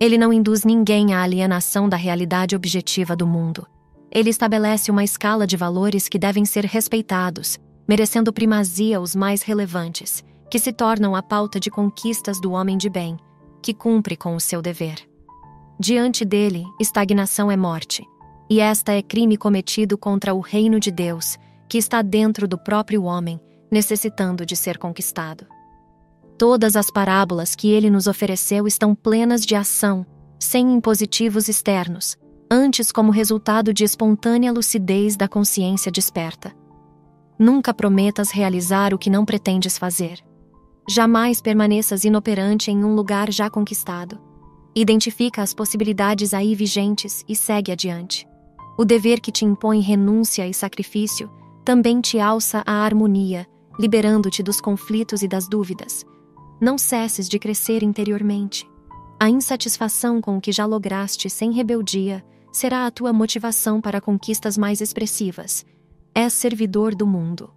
Ele não induz ninguém à alienação da realidade objetiva do mundo. Ele estabelece uma escala de valores que devem ser respeitados, merecendo primazia os mais relevantes, que se tornam a pauta de conquistas do homem de bem, que cumpre com o seu dever. Diante dele, estagnação é morte, e esta é crime cometido contra o reino de Deus, que está dentro do próprio homem, necessitando de ser conquistado. Todas as parábolas que ele nos ofereceu estão plenas de ação, sem impositivos externos, antes como resultado de espontânea lucidez da consciência desperta. Nunca prometas realizar o que não pretendes fazer. Jamais permaneças inoperante em um lugar já conquistado. Identifica as possibilidades aí vigentes e segue adiante. O dever que te impõe renúncia e sacrifício também te alça à harmonia, liberando-te dos conflitos e das dúvidas. Não cesses de crescer interiormente. A insatisfação com o que já lograste sem rebeldia será a tua motivação para conquistas mais expressivas. És servidor do mundo.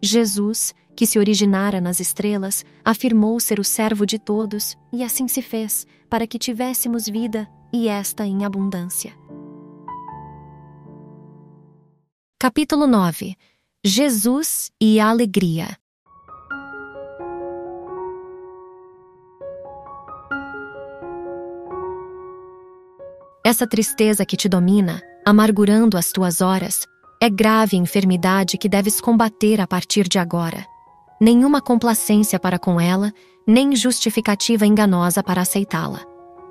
Jesus, que se originara nas estrelas, afirmou ser o servo de todos, e assim se fez, para que tivéssemos vida e esta em abundância. Capítulo 9 Jesus e a Alegria Essa tristeza que te domina, amargurando as tuas horas, é grave enfermidade que deves combater a partir de agora. Nenhuma complacência para com ela, nem justificativa enganosa para aceitá-la.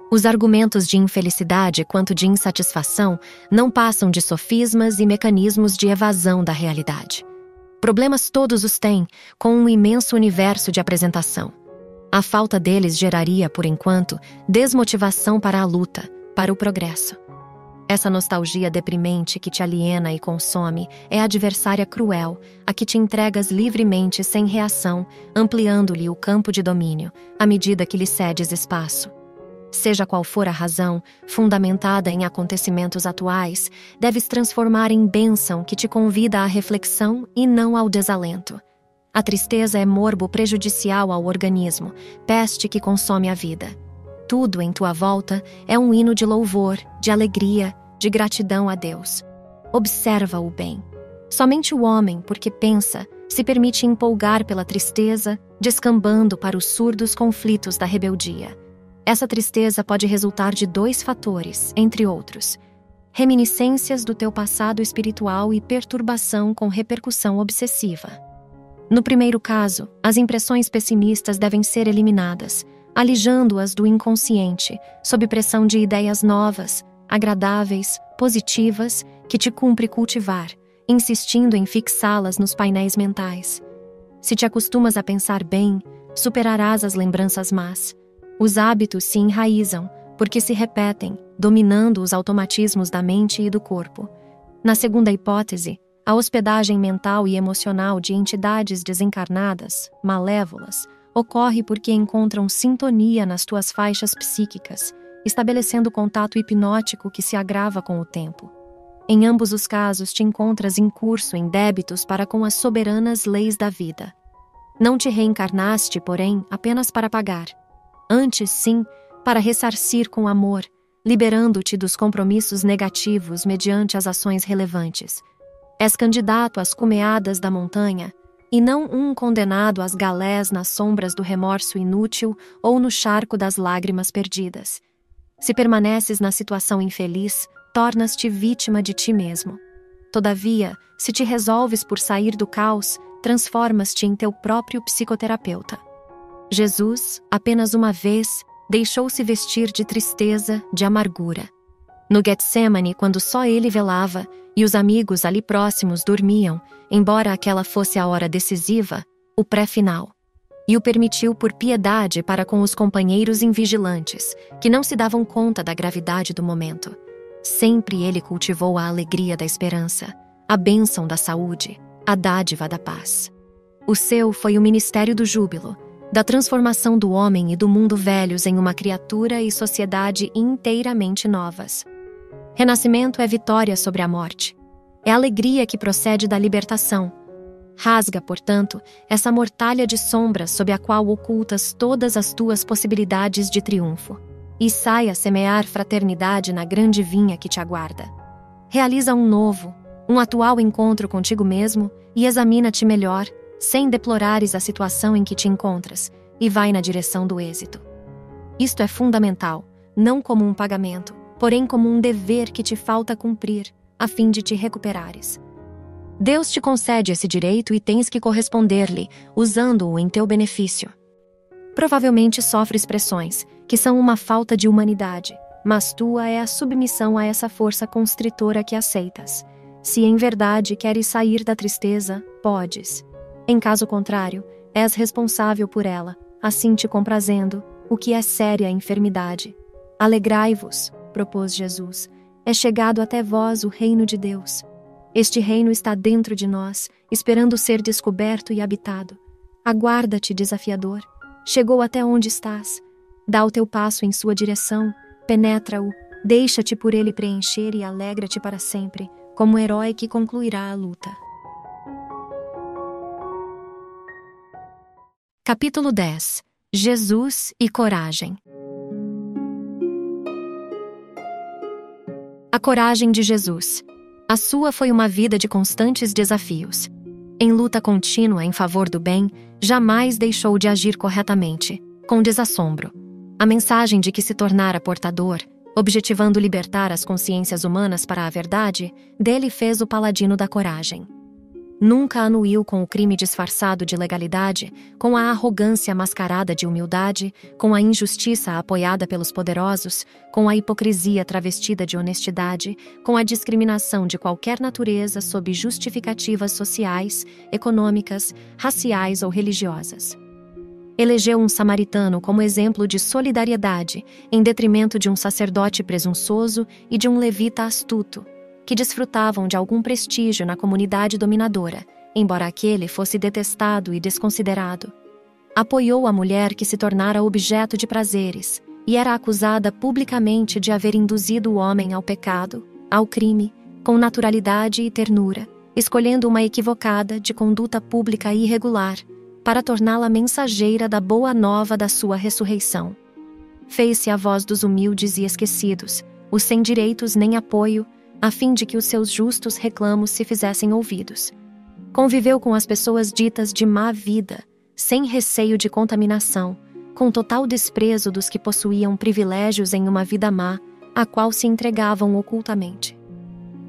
Os argumentos de infelicidade quanto de insatisfação não passam de sofismas e mecanismos de evasão da realidade. Problemas todos os têm, com um imenso universo de apresentação. A falta deles geraria, por enquanto, desmotivação para a luta para o progresso. Essa nostalgia deprimente que te aliena e consome é adversária cruel, a que te entregas livremente sem reação, ampliando-lhe o campo de domínio, à medida que lhe cedes espaço. Seja qual for a razão, fundamentada em acontecimentos atuais, deves transformar em bênção que te convida à reflexão e não ao desalento. A tristeza é morbo prejudicial ao organismo, peste que consome a vida tudo em tua volta é um hino de louvor, de alegria, de gratidão a Deus. Observa o bem. Somente o homem, porque pensa, se permite empolgar pela tristeza, descambando para os surdos conflitos da rebeldia. Essa tristeza pode resultar de dois fatores, entre outros: reminiscências do teu passado espiritual e perturbação com repercussão obsessiva. No primeiro caso, as impressões pessimistas devem ser eliminadas, alijando-as do inconsciente, sob pressão de ideias novas, agradáveis, positivas, que te cumpre cultivar, insistindo em fixá-las nos painéis mentais. Se te acostumas a pensar bem, superarás as lembranças más. Os hábitos se enraizam, porque se repetem, dominando os automatismos da mente e do corpo. Na segunda hipótese, a hospedagem mental e emocional de entidades desencarnadas, malévolas, ocorre porque encontram sintonia nas tuas faixas psíquicas, estabelecendo contato hipnótico que se agrava com o tempo. Em ambos os casos, te encontras em curso em débitos para com as soberanas leis da vida. Não te reencarnaste, porém, apenas para pagar. Antes, sim, para ressarcir com amor, liberando-te dos compromissos negativos mediante as ações relevantes. És candidato às cumeadas da montanha e não um condenado às galés nas sombras do remorso inútil ou no charco das lágrimas perdidas. Se permaneces na situação infeliz, tornas-te vítima de ti mesmo. Todavia, se te resolves por sair do caos, transformas-te em teu próprio psicoterapeuta. Jesus, apenas uma vez, deixou-se vestir de tristeza, de amargura. No Getsemane, quando só ele velava e os amigos ali próximos dormiam, embora aquela fosse a hora decisiva, o pré-final. E o permitiu por piedade para com os companheiros invigilantes, que não se davam conta da gravidade do momento. Sempre ele cultivou a alegria da esperança, a bênção da saúde, a dádiva da paz. O seu foi o ministério do júbilo, da transformação do homem e do mundo velhos em uma criatura e sociedade inteiramente novas. Renascimento é vitória sobre a morte. É alegria que procede da libertação. Rasga, portanto, essa mortalha de sombras sob a qual ocultas todas as tuas possibilidades de triunfo. E sai a semear fraternidade na grande vinha que te aguarda. Realiza um novo, um atual encontro contigo mesmo e examina-te melhor, sem deplorares a situação em que te encontras, e vai na direção do êxito. Isto é fundamental, não como um pagamento, porém como um dever que te falta cumprir, a fim de te recuperares. Deus te concede esse direito e tens que corresponder-lhe, usando-o em teu benefício. Provavelmente sofres pressões, que são uma falta de humanidade, mas tua é a submissão a essa força constritora que aceitas. Se em verdade queres sair da tristeza, podes. Em caso contrário, és responsável por ela, assim te comprazendo, o que é séria enfermidade. Alegrai-vos, propôs Jesus, é chegado até vós o reino de Deus. Este reino está dentro de nós, esperando ser descoberto e habitado. Aguarda-te, desafiador. Chegou até onde estás. Dá o teu passo em sua direção, penetra-o, deixa-te por ele preencher e alegra-te para sempre, como herói que concluirá a luta. Capítulo 10 Jesus e Coragem A coragem de Jesus. A sua foi uma vida de constantes desafios. Em luta contínua em favor do bem, jamais deixou de agir corretamente, com desassombro. A mensagem de que se tornara portador, objetivando libertar as consciências humanas para a verdade, dele fez o paladino da coragem. Nunca anuiu com o crime disfarçado de legalidade, com a arrogância mascarada de humildade, com a injustiça apoiada pelos poderosos, com a hipocrisia travestida de honestidade, com a discriminação de qualquer natureza sob justificativas sociais, econômicas, raciais ou religiosas. Elegeu um samaritano como exemplo de solidariedade, em detrimento de um sacerdote presunçoso e de um levita astuto, que desfrutavam de algum prestígio na comunidade dominadora, embora aquele fosse detestado e desconsiderado. Apoiou a mulher que se tornara objeto de prazeres e era acusada publicamente de haver induzido o homem ao pecado, ao crime, com naturalidade e ternura, escolhendo uma equivocada de conduta pública irregular para torná-la mensageira da boa nova da sua ressurreição. Fez-se a voz dos humildes e esquecidos, os sem direitos nem apoio, a fim de que os seus justos reclamos se fizessem ouvidos. Conviveu com as pessoas ditas de má vida, sem receio de contaminação, com total desprezo dos que possuíam privilégios em uma vida má, a qual se entregavam ocultamente.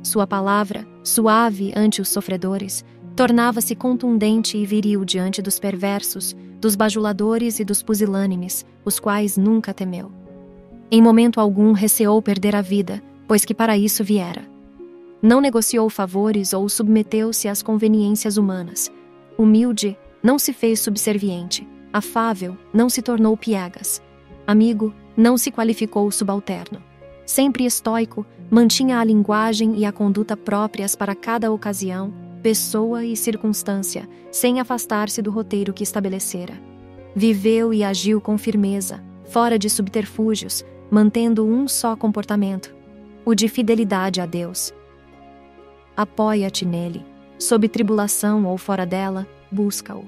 Sua palavra, suave ante os sofredores, tornava-se contundente e viril diante dos perversos, dos bajuladores e dos pusilânimes, os quais nunca temeu. Em momento algum receou perder a vida, pois que para isso viera. Não negociou favores ou submeteu-se às conveniências humanas. Humilde, não se fez subserviente. Afável, não se tornou piegas. Amigo, não se qualificou subalterno. Sempre estoico, mantinha a linguagem e a conduta próprias para cada ocasião, pessoa e circunstância, sem afastar-se do roteiro que estabelecera. Viveu e agiu com firmeza, fora de subterfúgios, mantendo um só comportamento, o de fidelidade a Deus. Apoia-te nele. Sob tribulação ou fora dela, busca-o.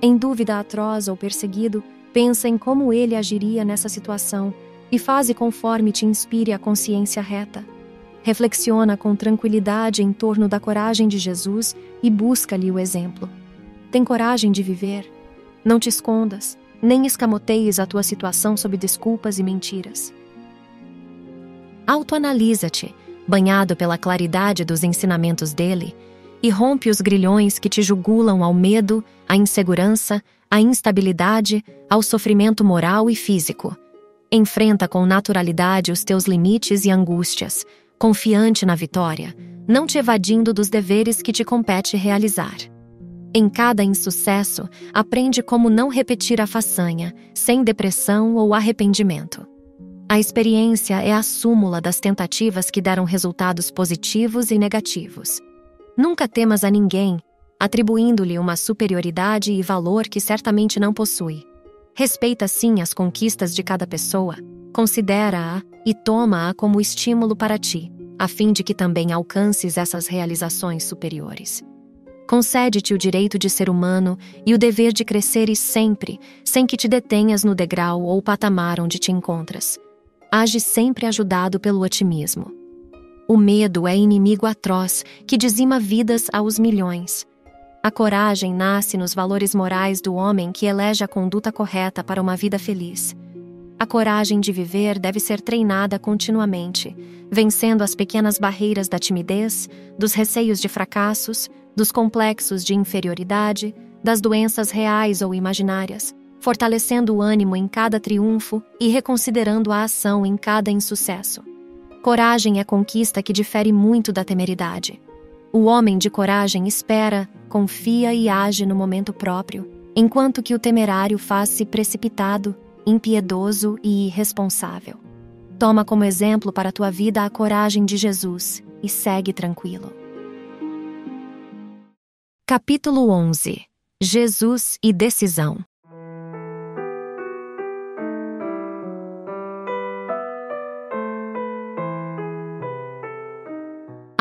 Em dúvida atroz ou perseguido, pensa em como ele agiria nessa situação e faze conforme te inspire a consciência reta. Reflexiona com tranquilidade em torno da coragem de Jesus e busca-lhe o exemplo. Tem coragem de viver. Não te escondas, nem escamoteies a tua situação sob desculpas e mentiras. Autoanalisa-te, banhado pela claridade dos ensinamentos dele, e rompe os grilhões que te jugulam ao medo, à insegurança, à instabilidade, ao sofrimento moral e físico. Enfrenta com naturalidade os teus limites e angústias, confiante na vitória, não te evadindo dos deveres que te compete realizar. Em cada insucesso, aprende como não repetir a façanha, sem depressão ou arrependimento. A experiência é a súmula das tentativas que deram resultados positivos e negativos. Nunca temas a ninguém, atribuindo-lhe uma superioridade e valor que certamente não possui. Respeita sim as conquistas de cada pessoa, considera-a e toma-a como estímulo para ti, a fim de que também alcances essas realizações superiores. Concede-te o direito de ser humano e o dever de cresceres sempre, sem que te detenhas no degrau ou patamar onde te encontras age sempre ajudado pelo otimismo. O medo é inimigo atroz que dizima vidas aos milhões. A coragem nasce nos valores morais do homem que elege a conduta correta para uma vida feliz. A coragem de viver deve ser treinada continuamente, vencendo as pequenas barreiras da timidez, dos receios de fracassos, dos complexos de inferioridade, das doenças reais ou imaginárias, fortalecendo o ânimo em cada triunfo e reconsiderando a ação em cada insucesso. Coragem é conquista que difere muito da temeridade. O homem de coragem espera, confia e age no momento próprio, enquanto que o temerário faz-se precipitado, impiedoso e irresponsável. Toma como exemplo para a tua vida a coragem de Jesus e segue tranquilo. Capítulo 11 Jesus e decisão.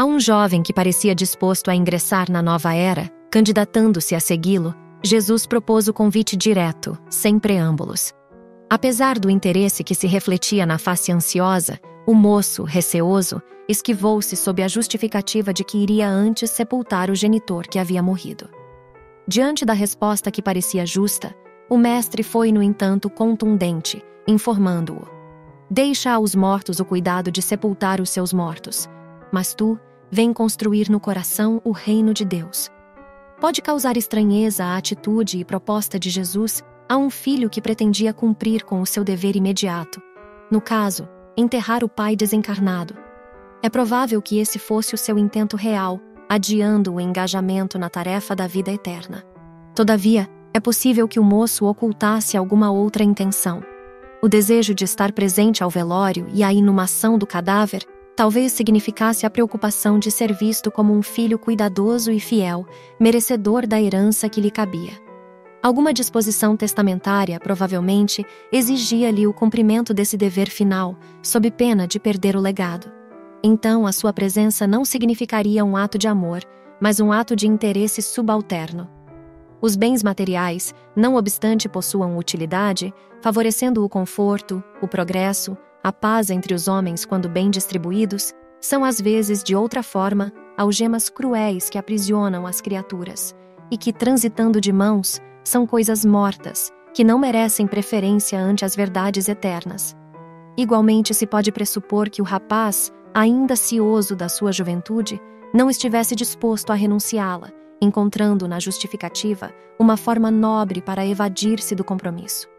A um jovem que parecia disposto a ingressar na nova era, candidatando-se a segui-lo, Jesus propôs o convite direto, sem preâmbulos. Apesar do interesse que se refletia na face ansiosa, o moço, receoso, esquivou-se sob a justificativa de que iria antes sepultar o genitor que havia morrido. Diante da resposta que parecia justa, o mestre foi, no entanto, contundente, informando-o: Deixa aos mortos o cuidado de sepultar os seus mortos, mas tu, vem construir no coração o reino de Deus. Pode causar estranheza a atitude e proposta de Jesus a um filho que pretendia cumprir com o seu dever imediato, no caso, enterrar o pai desencarnado. É provável que esse fosse o seu intento real, adiando o engajamento na tarefa da vida eterna. Todavia, é possível que o moço ocultasse alguma outra intenção. O desejo de estar presente ao velório e à inumação do cadáver talvez significasse a preocupação de ser visto como um filho cuidadoso e fiel, merecedor da herança que lhe cabia. Alguma disposição testamentária, provavelmente, exigia-lhe o cumprimento desse dever final, sob pena de perder o legado. Então, a sua presença não significaria um ato de amor, mas um ato de interesse subalterno. Os bens materiais, não obstante possuam utilidade, favorecendo o conforto, o progresso, a paz entre os homens quando bem distribuídos, são às vezes, de outra forma, algemas cruéis que aprisionam as criaturas, e que, transitando de mãos, são coisas mortas, que não merecem preferência ante as verdades eternas. Igualmente, se pode pressupor que o rapaz, ainda cioso da sua juventude, não estivesse disposto a renunciá-la, encontrando na justificativa uma forma nobre para evadir-se do compromisso.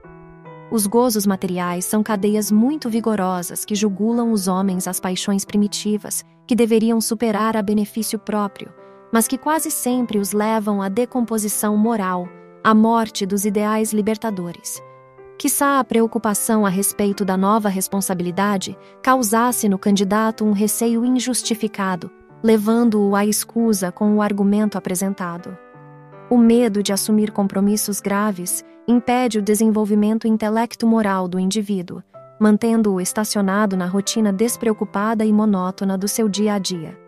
Os gozos materiais são cadeias muito vigorosas que jugulam os homens às paixões primitivas, que deveriam superar a benefício próprio, mas que quase sempre os levam à decomposição moral a morte dos ideais libertadores. Quissá a preocupação a respeito da nova responsabilidade causasse no candidato um receio injustificado, levando-o à escusa com o argumento apresentado. O medo de assumir compromissos graves impede o desenvolvimento intelecto-moral do indivíduo, mantendo-o estacionado na rotina despreocupada e monótona do seu dia a dia.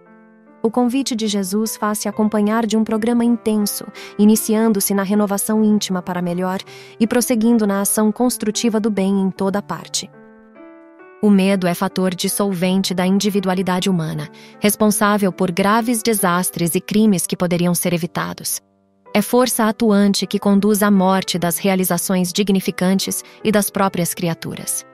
O convite de Jesus faz-se acompanhar de um programa intenso, iniciando-se na renovação íntima para melhor e prosseguindo na ação construtiva do bem em toda parte. O medo é fator dissolvente da individualidade humana, responsável por graves desastres e crimes que poderiam ser evitados. É força atuante que conduz à morte das realizações dignificantes e das próprias criaturas.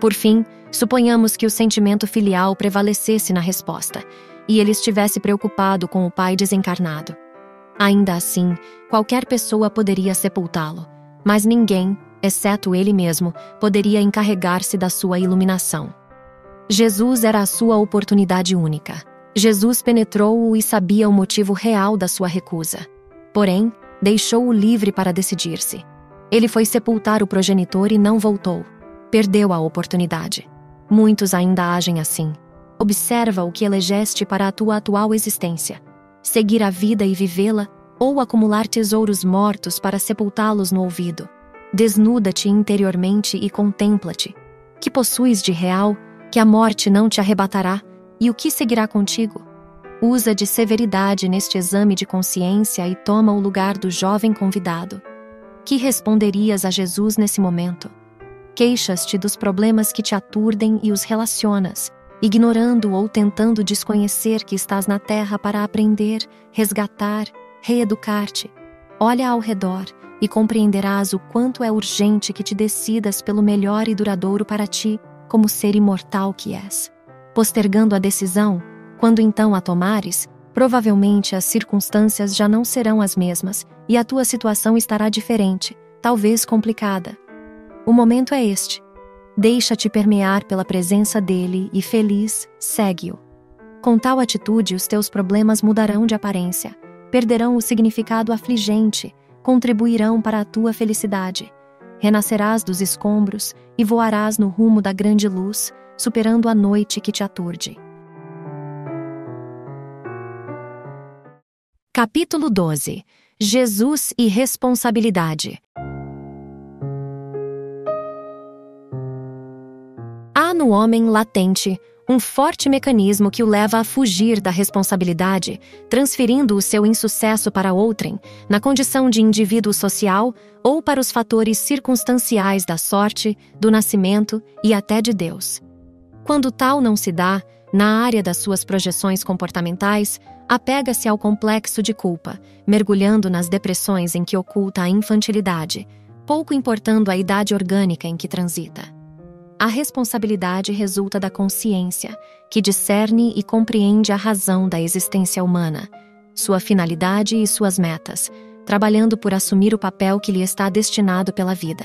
Por fim, suponhamos que o sentimento filial prevalecesse na resposta e ele estivesse preocupado com o pai desencarnado. Ainda assim, qualquer pessoa poderia sepultá-lo, mas ninguém, exceto ele mesmo, poderia encarregar-se da sua iluminação. Jesus era a sua oportunidade única. Jesus penetrou-o e sabia o motivo real da sua recusa. Porém, deixou-o livre para decidir-se. Ele foi sepultar o progenitor e não voltou. Perdeu a oportunidade. Muitos ainda agem assim. Observa o que elegeste para a tua atual existência. Seguir a vida e vivê-la, ou acumular tesouros mortos para sepultá-los no ouvido. Desnuda-te interiormente e contempla-te. Que possuis de real, que a morte não te arrebatará, e o que seguirá contigo? Usa de severidade neste exame de consciência e toma o lugar do jovem convidado. Que responderias a Jesus nesse momento? Queixas-te dos problemas que te aturdem e os relacionas ignorando ou tentando desconhecer que estás na terra para aprender, resgatar, reeducar-te. Olha ao redor e compreenderás o quanto é urgente que te decidas pelo melhor e duradouro para ti, como ser imortal que és. Postergando a decisão, quando então a tomares, provavelmente as circunstâncias já não serão as mesmas e a tua situação estará diferente, talvez complicada. O momento é este. Deixa-te permear pela presença dele e feliz, segue-o. Com tal atitude, os teus problemas mudarão de aparência, perderão o significado afligente, contribuirão para a tua felicidade. Renascerás dos escombros e voarás no rumo da grande luz, superando a noite que te aturde. Capítulo 12 Jesus e responsabilidade. Há no homem latente um forte mecanismo que o leva a fugir da responsabilidade, transferindo o seu insucesso para outrem, na condição de indivíduo social ou para os fatores circunstanciais da sorte, do nascimento e até de Deus. Quando tal não se dá, na área das suas projeções comportamentais, apega-se ao complexo de culpa, mergulhando nas depressões em que oculta a infantilidade, pouco importando a idade orgânica em que transita. A responsabilidade resulta da consciência, que discerne e compreende a razão da existência humana, sua finalidade e suas metas, trabalhando por assumir o papel que lhe está destinado pela vida.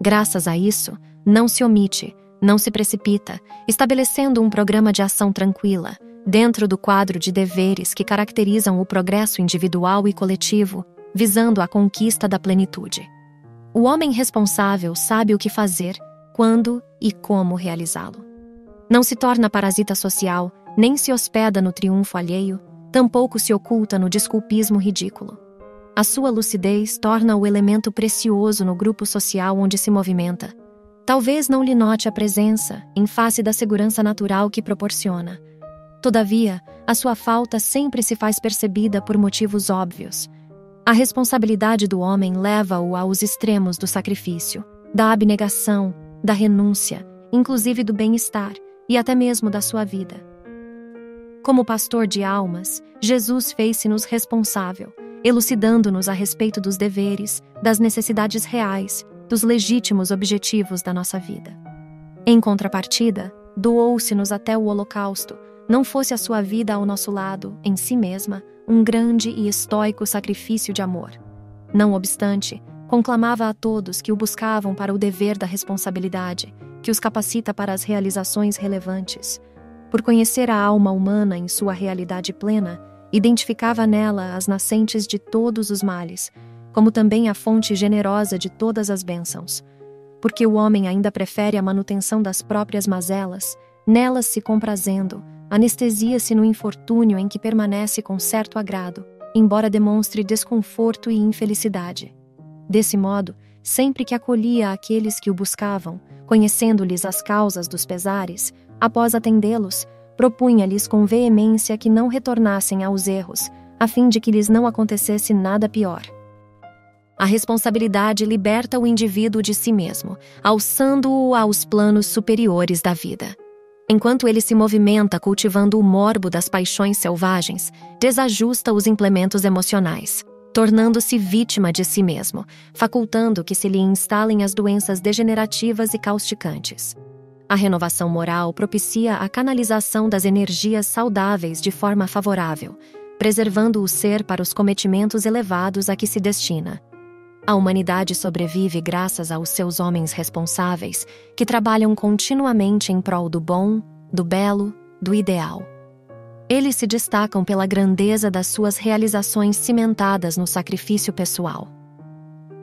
Graças a isso, não se omite, não se precipita, estabelecendo um programa de ação tranquila, dentro do quadro de deveres que caracterizam o progresso individual e coletivo, visando a conquista da plenitude. O homem responsável sabe o que fazer quando e como realizá-lo. Não se torna parasita social, nem se hospeda no triunfo alheio, tampouco se oculta no desculpismo ridículo. A sua lucidez torna o elemento precioso no grupo social onde se movimenta. Talvez não lhe note a presença, em face da segurança natural que proporciona. Todavia, a sua falta sempre se faz percebida por motivos óbvios. A responsabilidade do homem leva-o aos extremos do sacrifício, da abnegação, da renúncia, inclusive do bem-estar e até mesmo da sua vida. Como pastor de almas, Jesus fez-se-nos responsável, elucidando-nos a respeito dos deveres, das necessidades reais, dos legítimos objetivos da nossa vida. Em contrapartida, doou-se-nos até o holocausto, não fosse a sua vida ao nosso lado, em si mesma, um grande e estoico sacrifício de amor. Não obstante, conclamava a todos que o buscavam para o dever da responsabilidade, que os capacita para as realizações relevantes. Por conhecer a alma humana em sua realidade plena, identificava nela as nascentes de todos os males, como também a fonte generosa de todas as bênçãos. Porque o homem ainda prefere a manutenção das próprias mazelas, nelas se comprazendo, anestesia-se no infortúnio em que permanece com certo agrado, embora demonstre desconforto e infelicidade. Desse modo, sempre que acolhia aqueles que o buscavam, conhecendo-lhes as causas dos pesares, após atendê-los, propunha-lhes com veemência que não retornassem aos erros, a fim de que lhes não acontecesse nada pior. A responsabilidade liberta o indivíduo de si mesmo, alçando-o aos planos superiores da vida. Enquanto ele se movimenta cultivando o morbo das paixões selvagens, desajusta os implementos emocionais tornando-se vítima de si mesmo, facultando que se lhe instalem as doenças degenerativas e causticantes. A renovação moral propicia a canalização das energias saudáveis de forma favorável, preservando o ser para os cometimentos elevados a que se destina. A humanidade sobrevive graças aos seus homens responsáveis, que trabalham continuamente em prol do bom, do belo, do ideal. Eles se destacam pela grandeza das suas realizações cimentadas no sacrifício pessoal.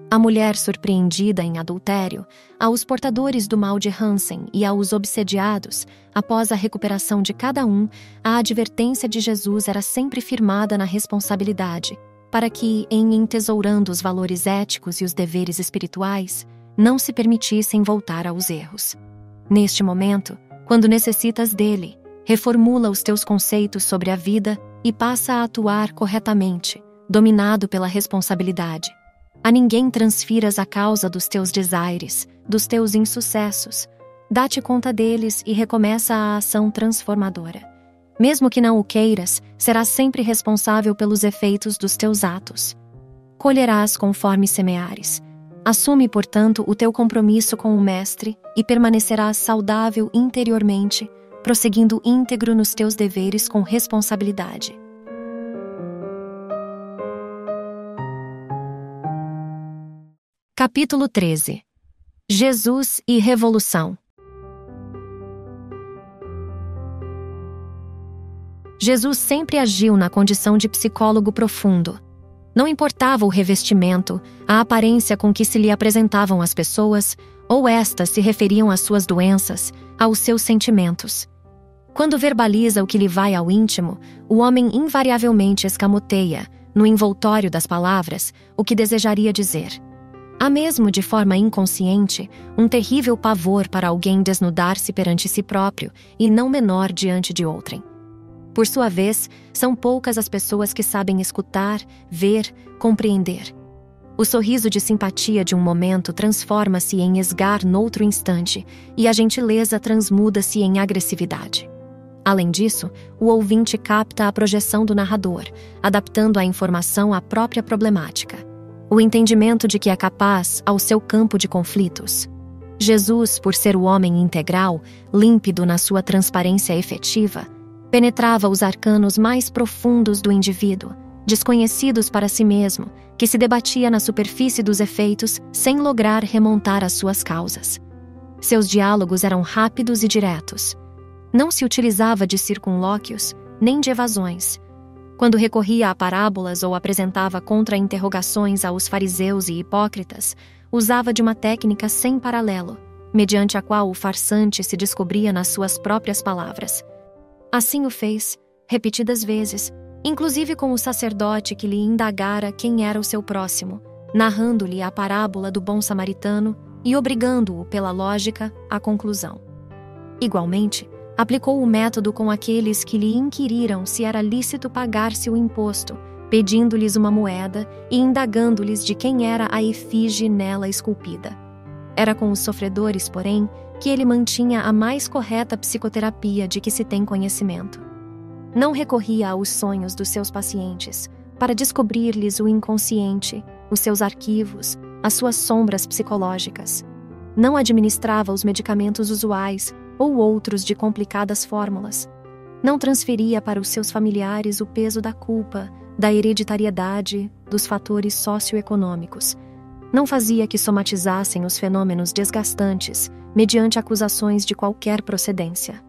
A mulher surpreendida em adultério, aos portadores do mal de Hansen e aos obsediados, após a recuperação de cada um, a advertência de Jesus era sempre firmada na responsabilidade, para que, em entesourando os valores éticos e os deveres espirituais, não se permitissem voltar aos erros. Neste momento, quando necessitas dele, reformula os teus conceitos sobre a vida e passa a atuar corretamente, dominado pela responsabilidade. A ninguém transfiras a causa dos teus desaires, dos teus insucessos. dá-te conta deles e recomeça a ação transformadora. Mesmo que não o queiras, serás sempre responsável pelos efeitos dos teus atos. Colherás conforme semeares. Assume, portanto, o teu compromisso com o Mestre e permanecerás saudável interiormente, prosseguindo íntegro nos teus deveres com responsabilidade. Capítulo 13 Jesus e Revolução Jesus sempre agiu na condição de psicólogo profundo. Não importava o revestimento, a aparência com que se lhe apresentavam as pessoas, ou estas se referiam às suas doenças, aos seus sentimentos. Quando verbaliza o que lhe vai ao íntimo, o homem invariavelmente escamoteia, no envoltório das palavras, o que desejaria dizer. Há mesmo, de forma inconsciente, um terrível pavor para alguém desnudar-se perante si próprio e não menor diante de outrem. Por sua vez, são poucas as pessoas que sabem escutar, ver, compreender. O sorriso de simpatia de um momento transforma-se em esgar noutro instante e a gentileza transmuda-se em agressividade. Além disso, o ouvinte capta a projeção do narrador, adaptando a informação à própria problemática o entendimento de que é capaz ao seu campo de conflitos. Jesus, por ser o homem integral, límpido na sua transparência efetiva, penetrava os arcanos mais profundos do indivíduo, desconhecidos para si mesmo, que se debatia na superfície dos efeitos sem lograr remontar as suas causas. Seus diálogos eram rápidos e diretos. Não se utilizava de circunlóquios, nem de evasões quando recorria a parábolas ou apresentava contra-interrogações aos fariseus e hipócritas, usava de uma técnica sem paralelo, mediante a qual o farsante se descobria nas suas próprias palavras. Assim o fez, repetidas vezes, inclusive com o sacerdote que lhe indagara quem era o seu próximo, narrando-lhe a parábola do bom samaritano e obrigando-o, pela lógica, à conclusão. Igualmente, aplicou o método com aqueles que lhe inquiriram se era lícito pagar-se o imposto, pedindo-lhes uma moeda e indagando-lhes de quem era a efígie nela esculpida. Era com os sofredores, porém, que ele mantinha a mais correta psicoterapia de que se tem conhecimento. Não recorria aos sonhos dos seus pacientes para descobrir-lhes o inconsciente, os seus arquivos, as suas sombras psicológicas. Não administrava os medicamentos usuais ou outros de complicadas fórmulas. Não transferia para os seus familiares o peso da culpa, da hereditariedade, dos fatores socioeconômicos. Não fazia que somatizassem os fenômenos desgastantes, mediante acusações de qualquer procedência.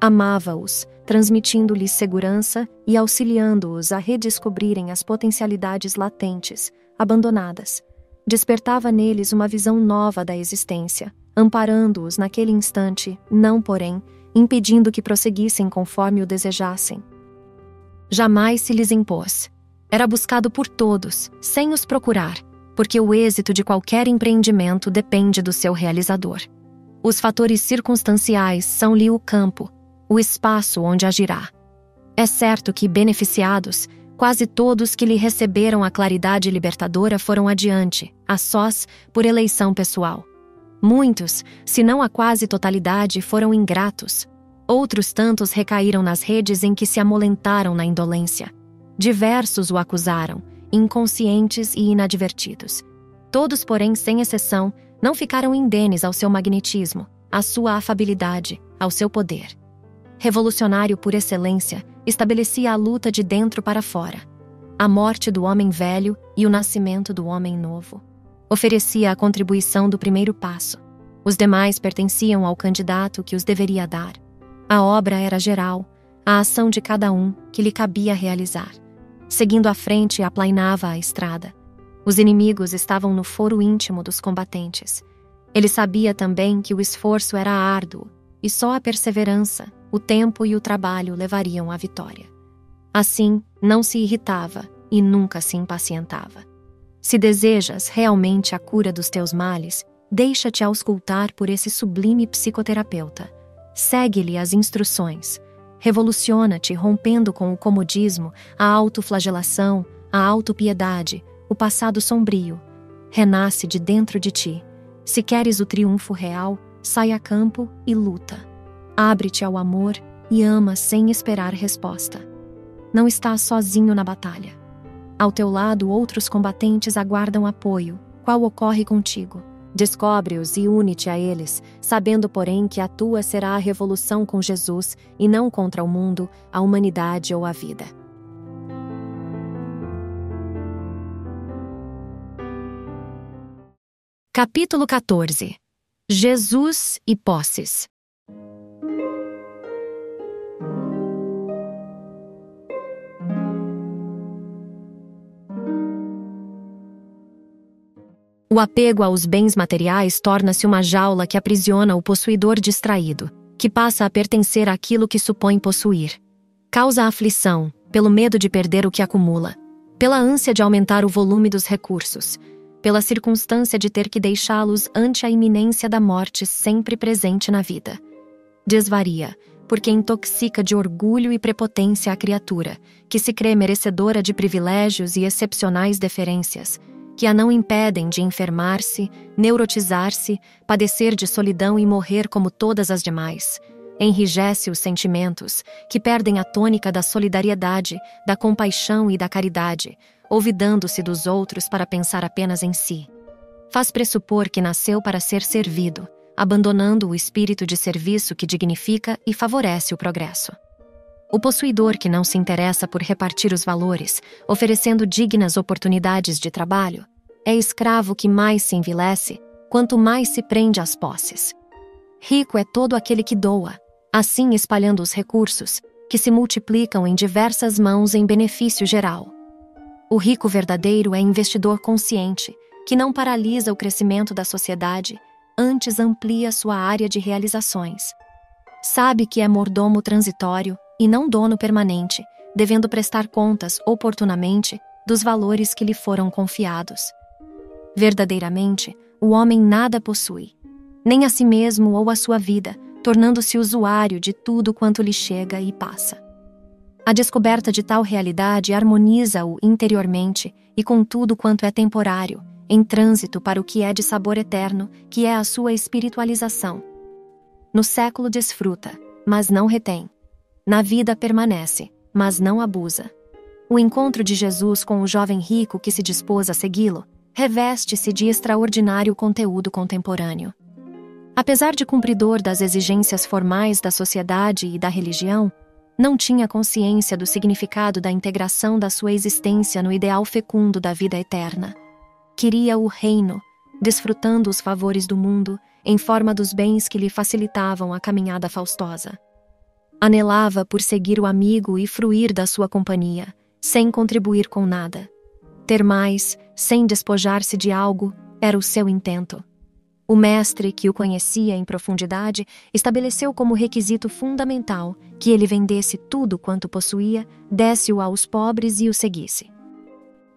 Amava-os, transmitindo-lhes segurança e auxiliando-os a redescobrirem as potencialidades latentes, abandonadas. Despertava neles uma visão nova da existência, amparando-os naquele instante, não, porém, impedindo que prosseguissem conforme o desejassem. Jamais se lhes impôs. Era buscado por todos, sem os procurar, porque o êxito de qualquer empreendimento depende do seu realizador. Os fatores circunstanciais são-lhe o campo, o espaço onde agirá. É certo que, beneficiados, quase todos que lhe receberam a claridade libertadora foram adiante, a sós, por eleição pessoal. Muitos, se não a quase totalidade, foram ingratos. Outros tantos recaíram nas redes em que se amolentaram na indolência. Diversos o acusaram, inconscientes e inadvertidos. Todos, porém, sem exceção, não ficaram indenes ao seu magnetismo, à sua afabilidade, ao seu poder. Revolucionário por excelência, estabelecia a luta de dentro para fora, a morte do homem velho e o nascimento do homem novo oferecia a contribuição do primeiro passo. Os demais pertenciam ao candidato que os deveria dar. A obra era geral, a ação de cada um que lhe cabia realizar. Seguindo à frente, aplainava a estrada. Os inimigos estavam no foro íntimo dos combatentes. Ele sabia também que o esforço era árduo e só a perseverança, o tempo e o trabalho levariam à vitória. Assim, não se irritava e nunca se impacientava. Se desejas realmente a cura dos teus males, deixa-te auscultar por esse sublime psicoterapeuta. Segue-lhe as instruções. Revoluciona-te rompendo com o comodismo, a autoflagelação, a autopiedade, o passado sombrio. Renasce de dentro de ti. Se queres o triunfo real, sai a campo e luta. Abre-te ao amor e ama sem esperar resposta. Não estás sozinho na batalha. Ao teu lado, outros combatentes aguardam apoio, qual ocorre contigo. Descobre-os e une-te a eles, sabendo, porém, que a tua será a revolução com Jesus e não contra o mundo, a humanidade ou a vida. Capítulo 14 Jesus e posses O apego aos bens materiais torna-se uma jaula que aprisiona o possuidor distraído, que passa a pertencer àquilo que supõe possuir. Causa aflição, pelo medo de perder o que acumula, pela ânsia de aumentar o volume dos recursos, pela circunstância de ter que deixá-los ante a iminência da morte sempre presente na vida. Desvaria, porque intoxica de orgulho e prepotência a criatura, que se crê merecedora de privilégios e excepcionais deferências que a não impedem de enfermar-se, neurotizar-se, padecer de solidão e morrer como todas as demais. Enrijece os sentimentos, que perdem a tônica da solidariedade, da compaixão e da caridade, olvidando-se dos outros para pensar apenas em si. Faz pressupor que nasceu para ser servido, abandonando o espírito de serviço que dignifica e favorece o progresso. O possuidor que não se interessa por repartir os valores, oferecendo dignas oportunidades de trabalho, é escravo que mais se envilece, quanto mais se prende às posses. Rico é todo aquele que doa, assim espalhando os recursos, que se multiplicam em diversas mãos em benefício geral. O rico verdadeiro é investidor consciente, que não paralisa o crescimento da sociedade, antes amplia sua área de realizações. Sabe que é mordomo transitório e não dono permanente, devendo prestar contas oportunamente dos valores que lhe foram confiados. Verdadeiramente, o homem nada possui, nem a si mesmo ou a sua vida, tornando-se usuário de tudo quanto lhe chega e passa. A descoberta de tal realidade harmoniza-o interiormente e com tudo quanto é temporário, em trânsito para o que é de sabor eterno, que é a sua espiritualização. No século desfruta, mas não retém. Na vida permanece, mas não abusa. O encontro de Jesus com o jovem rico que se dispôs a segui-lo reveste-se de extraordinário conteúdo contemporâneo. Apesar de cumpridor das exigências formais da sociedade e da religião, não tinha consciência do significado da integração da sua existência no ideal fecundo da vida eterna. Queria o reino, desfrutando os favores do mundo em forma dos bens que lhe facilitavam a caminhada faustosa. Anelava por seguir o amigo e fruir da sua companhia, sem contribuir com nada. Ter mais, sem despojar-se de algo, era o seu intento. O mestre, que o conhecia em profundidade, estabeleceu como requisito fundamental que ele vendesse tudo quanto possuía, desse-o aos pobres e o seguisse.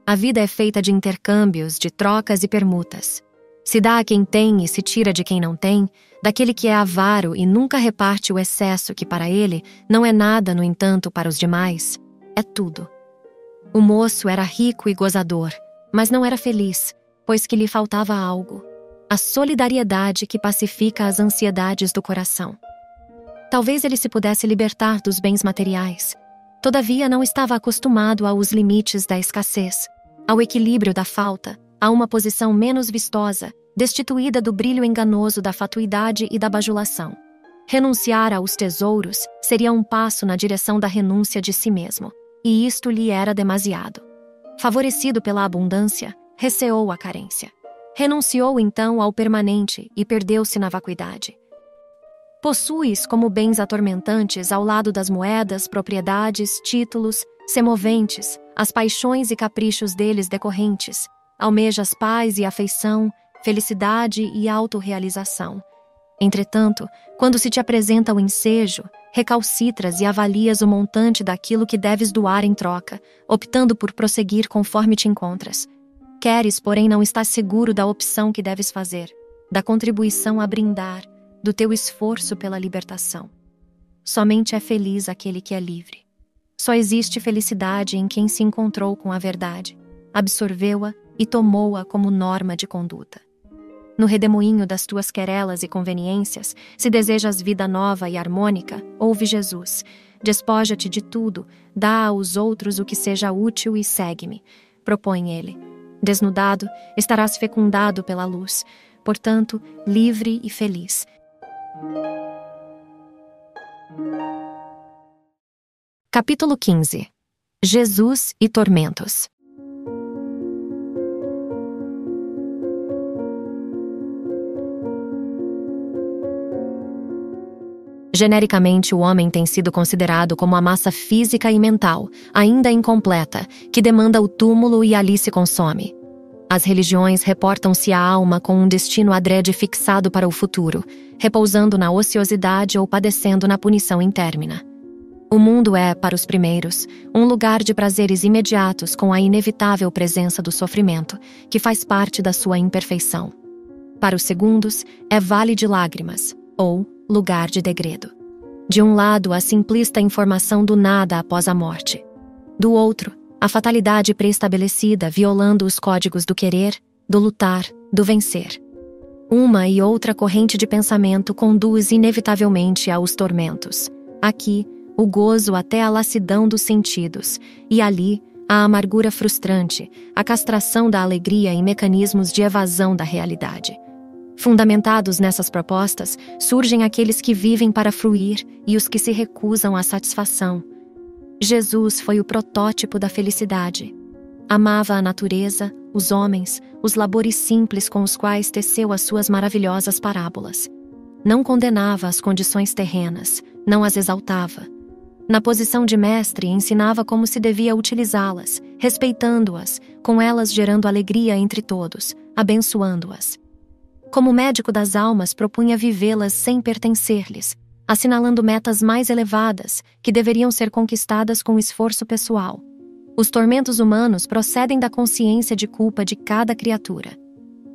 A vida é feita de intercâmbios, de trocas e permutas. Se dá a quem tem e se tira de quem não tem, daquele que é avaro e nunca reparte o excesso que para ele não é nada, no entanto, para os demais, é tudo. O moço era rico e gozador, mas não era feliz, pois que lhe faltava algo: a solidariedade que pacifica as ansiedades do coração. Talvez ele se pudesse libertar dos bens materiais. Todavia, não estava acostumado aos limites da escassez, ao equilíbrio da falta, a uma posição menos vistosa, destituída do brilho enganoso da fatuidade e da bajulação. Renunciar aos tesouros seria um passo na direção da renúncia de si mesmo, e isto lhe era demasiado. Favorecido pela abundância, receou a carência. Renunciou então ao permanente e perdeu-se na vacuidade. Possuis como bens atormentantes ao lado das moedas, propriedades, títulos, semoventes, as paixões e caprichos deles decorrentes, almejas paz e afeição, felicidade e autorrealização. Entretanto, quando se te apresenta o ensejo, recalcitras e avalias o montante daquilo que deves doar em troca, optando por prosseguir conforme te encontras. Queres, porém, não estás seguro da opção que deves fazer, da contribuição a brindar, do teu esforço pela libertação. Somente é feliz aquele que é livre. Só existe felicidade em quem se encontrou com a verdade, absorveu-a e tomou-a como norma de conduta. No redemoinho das tuas querelas e conveniências, se desejas vida nova e harmônica, ouve Jesus. Despoja-te de tudo, dá aos outros o que seja útil e segue-me. Propõe ele. Desnudado, estarás fecundado pela luz, portanto, livre e feliz. Capítulo 15 Jesus e tormentos. Genericamente, o homem tem sido considerado como a massa física e mental, ainda incompleta, que demanda o túmulo e ali se consome. As religiões reportam-se à alma com um destino adrede fixado para o futuro, repousando na ociosidade ou padecendo na punição intermina. O mundo é, para os primeiros, um lugar de prazeres imediatos com a inevitável presença do sofrimento, que faz parte da sua imperfeição. Para os segundos, é vale de lágrimas, ou lugar de degredo. De um lado, a simplista informação do nada após a morte. Do outro, a fatalidade pré-estabelecida violando os códigos do querer, do lutar, do vencer. Uma e outra corrente de pensamento conduz inevitavelmente aos tormentos. Aqui, o gozo até a lassidão dos sentidos, e ali, a amargura frustrante, a castração da alegria em mecanismos de evasão da realidade. Fundamentados nessas propostas, surgem aqueles que vivem para fruir e os que se recusam à satisfação. Jesus foi o protótipo da felicidade. Amava a natureza, os homens, os labores simples com os quais teceu as suas maravilhosas parábolas. Não condenava as condições terrenas, não as exaltava. Na posição de mestre, ensinava como se devia utilizá-las, respeitando-as, com elas gerando alegria entre todos, abençoando-as. Como médico das almas, propunha vivê-las sem pertencer-lhes, assinalando metas mais elevadas que deveriam ser conquistadas com esforço pessoal. Os tormentos humanos procedem da consciência de culpa de cada criatura.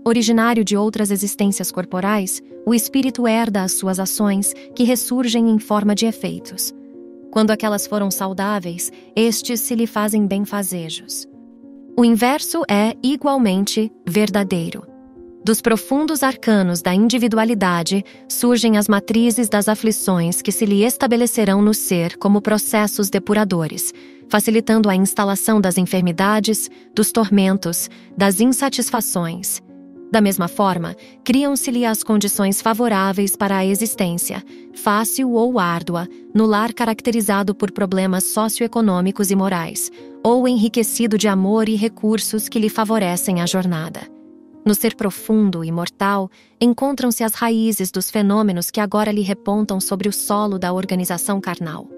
Originário de outras existências corporais, o espírito herda as suas ações, que ressurgem em forma de efeitos. Quando aquelas foram saudáveis, estes se lhe fazem benfazejos. O inverso é, igualmente, verdadeiro. Dos profundos arcanos da individualidade surgem as matrizes das aflições que se lhe estabelecerão no ser como processos depuradores, facilitando a instalação das enfermidades, dos tormentos, das insatisfações. Da mesma forma, criam-se-lhe as condições favoráveis para a existência, fácil ou árdua, no lar caracterizado por problemas socioeconômicos e morais, ou enriquecido de amor e recursos que lhe favorecem a jornada. No ser profundo e mortal, encontram-se as raízes dos fenômenos que agora lhe repontam sobre o solo da organização carnal.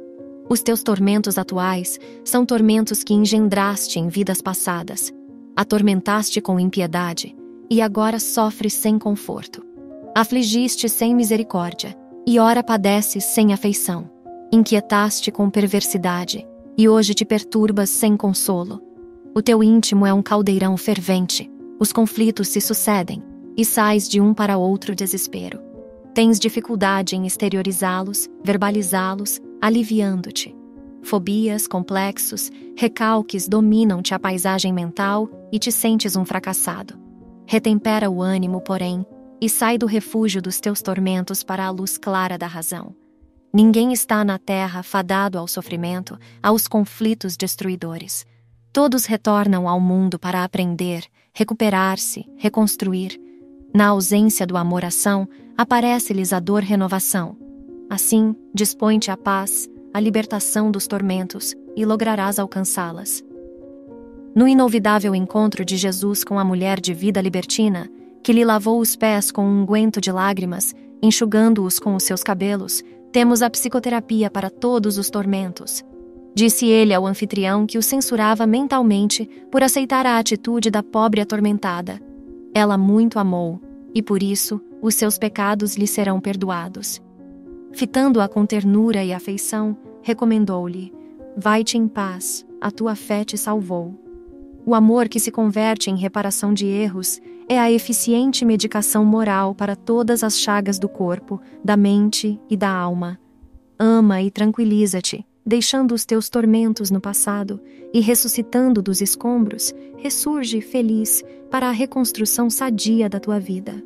Os teus tormentos atuais são tormentos que engendraste em vidas passadas. Atormentaste com impiedade e agora sofres sem conforto. Afligiste sem misericórdia e ora padeces sem afeição. Inquietaste com perversidade e hoje te perturbas sem consolo. O teu íntimo é um caldeirão fervente os conflitos se sucedem e sais de um para outro desespero. Tens dificuldade em exteriorizá-los, verbalizá-los, aliviando-te. Fobias, complexos, recalques dominam-te a paisagem mental e te sentes um fracassado. Retempera o ânimo, porém, e sai do refúgio dos teus tormentos para a luz clara da razão. Ninguém está na terra fadado ao sofrimento, aos conflitos destruidores. Todos retornam ao mundo para aprender, recuperar-se, reconstruir. Na ausência do amor-ação, aparece-lhes a dor-renovação. Assim, dispõe-te a paz, a libertação dos tormentos, e lograrás alcançá-las. No inolvidável encontro de Jesus com a mulher de vida libertina, que lhe lavou os pés com um unguento de lágrimas, enxugando-os com os seus cabelos, temos a psicoterapia para todos os tormentos, Disse ele ao anfitrião que o censurava mentalmente por aceitar a atitude da pobre atormentada. Ela muito amou, e por isso os seus pecados lhe serão perdoados. Fitando-a com ternura e afeição, recomendou-lhe: Vai-te em paz, a tua fé te salvou. O amor que se converte em reparação de erros é a eficiente medicação moral para todas as chagas do corpo, da mente e da alma. Ama e tranquiliza-te deixando os teus tormentos no passado e ressuscitando dos escombros, ressurge feliz para a reconstrução sadia da tua vida.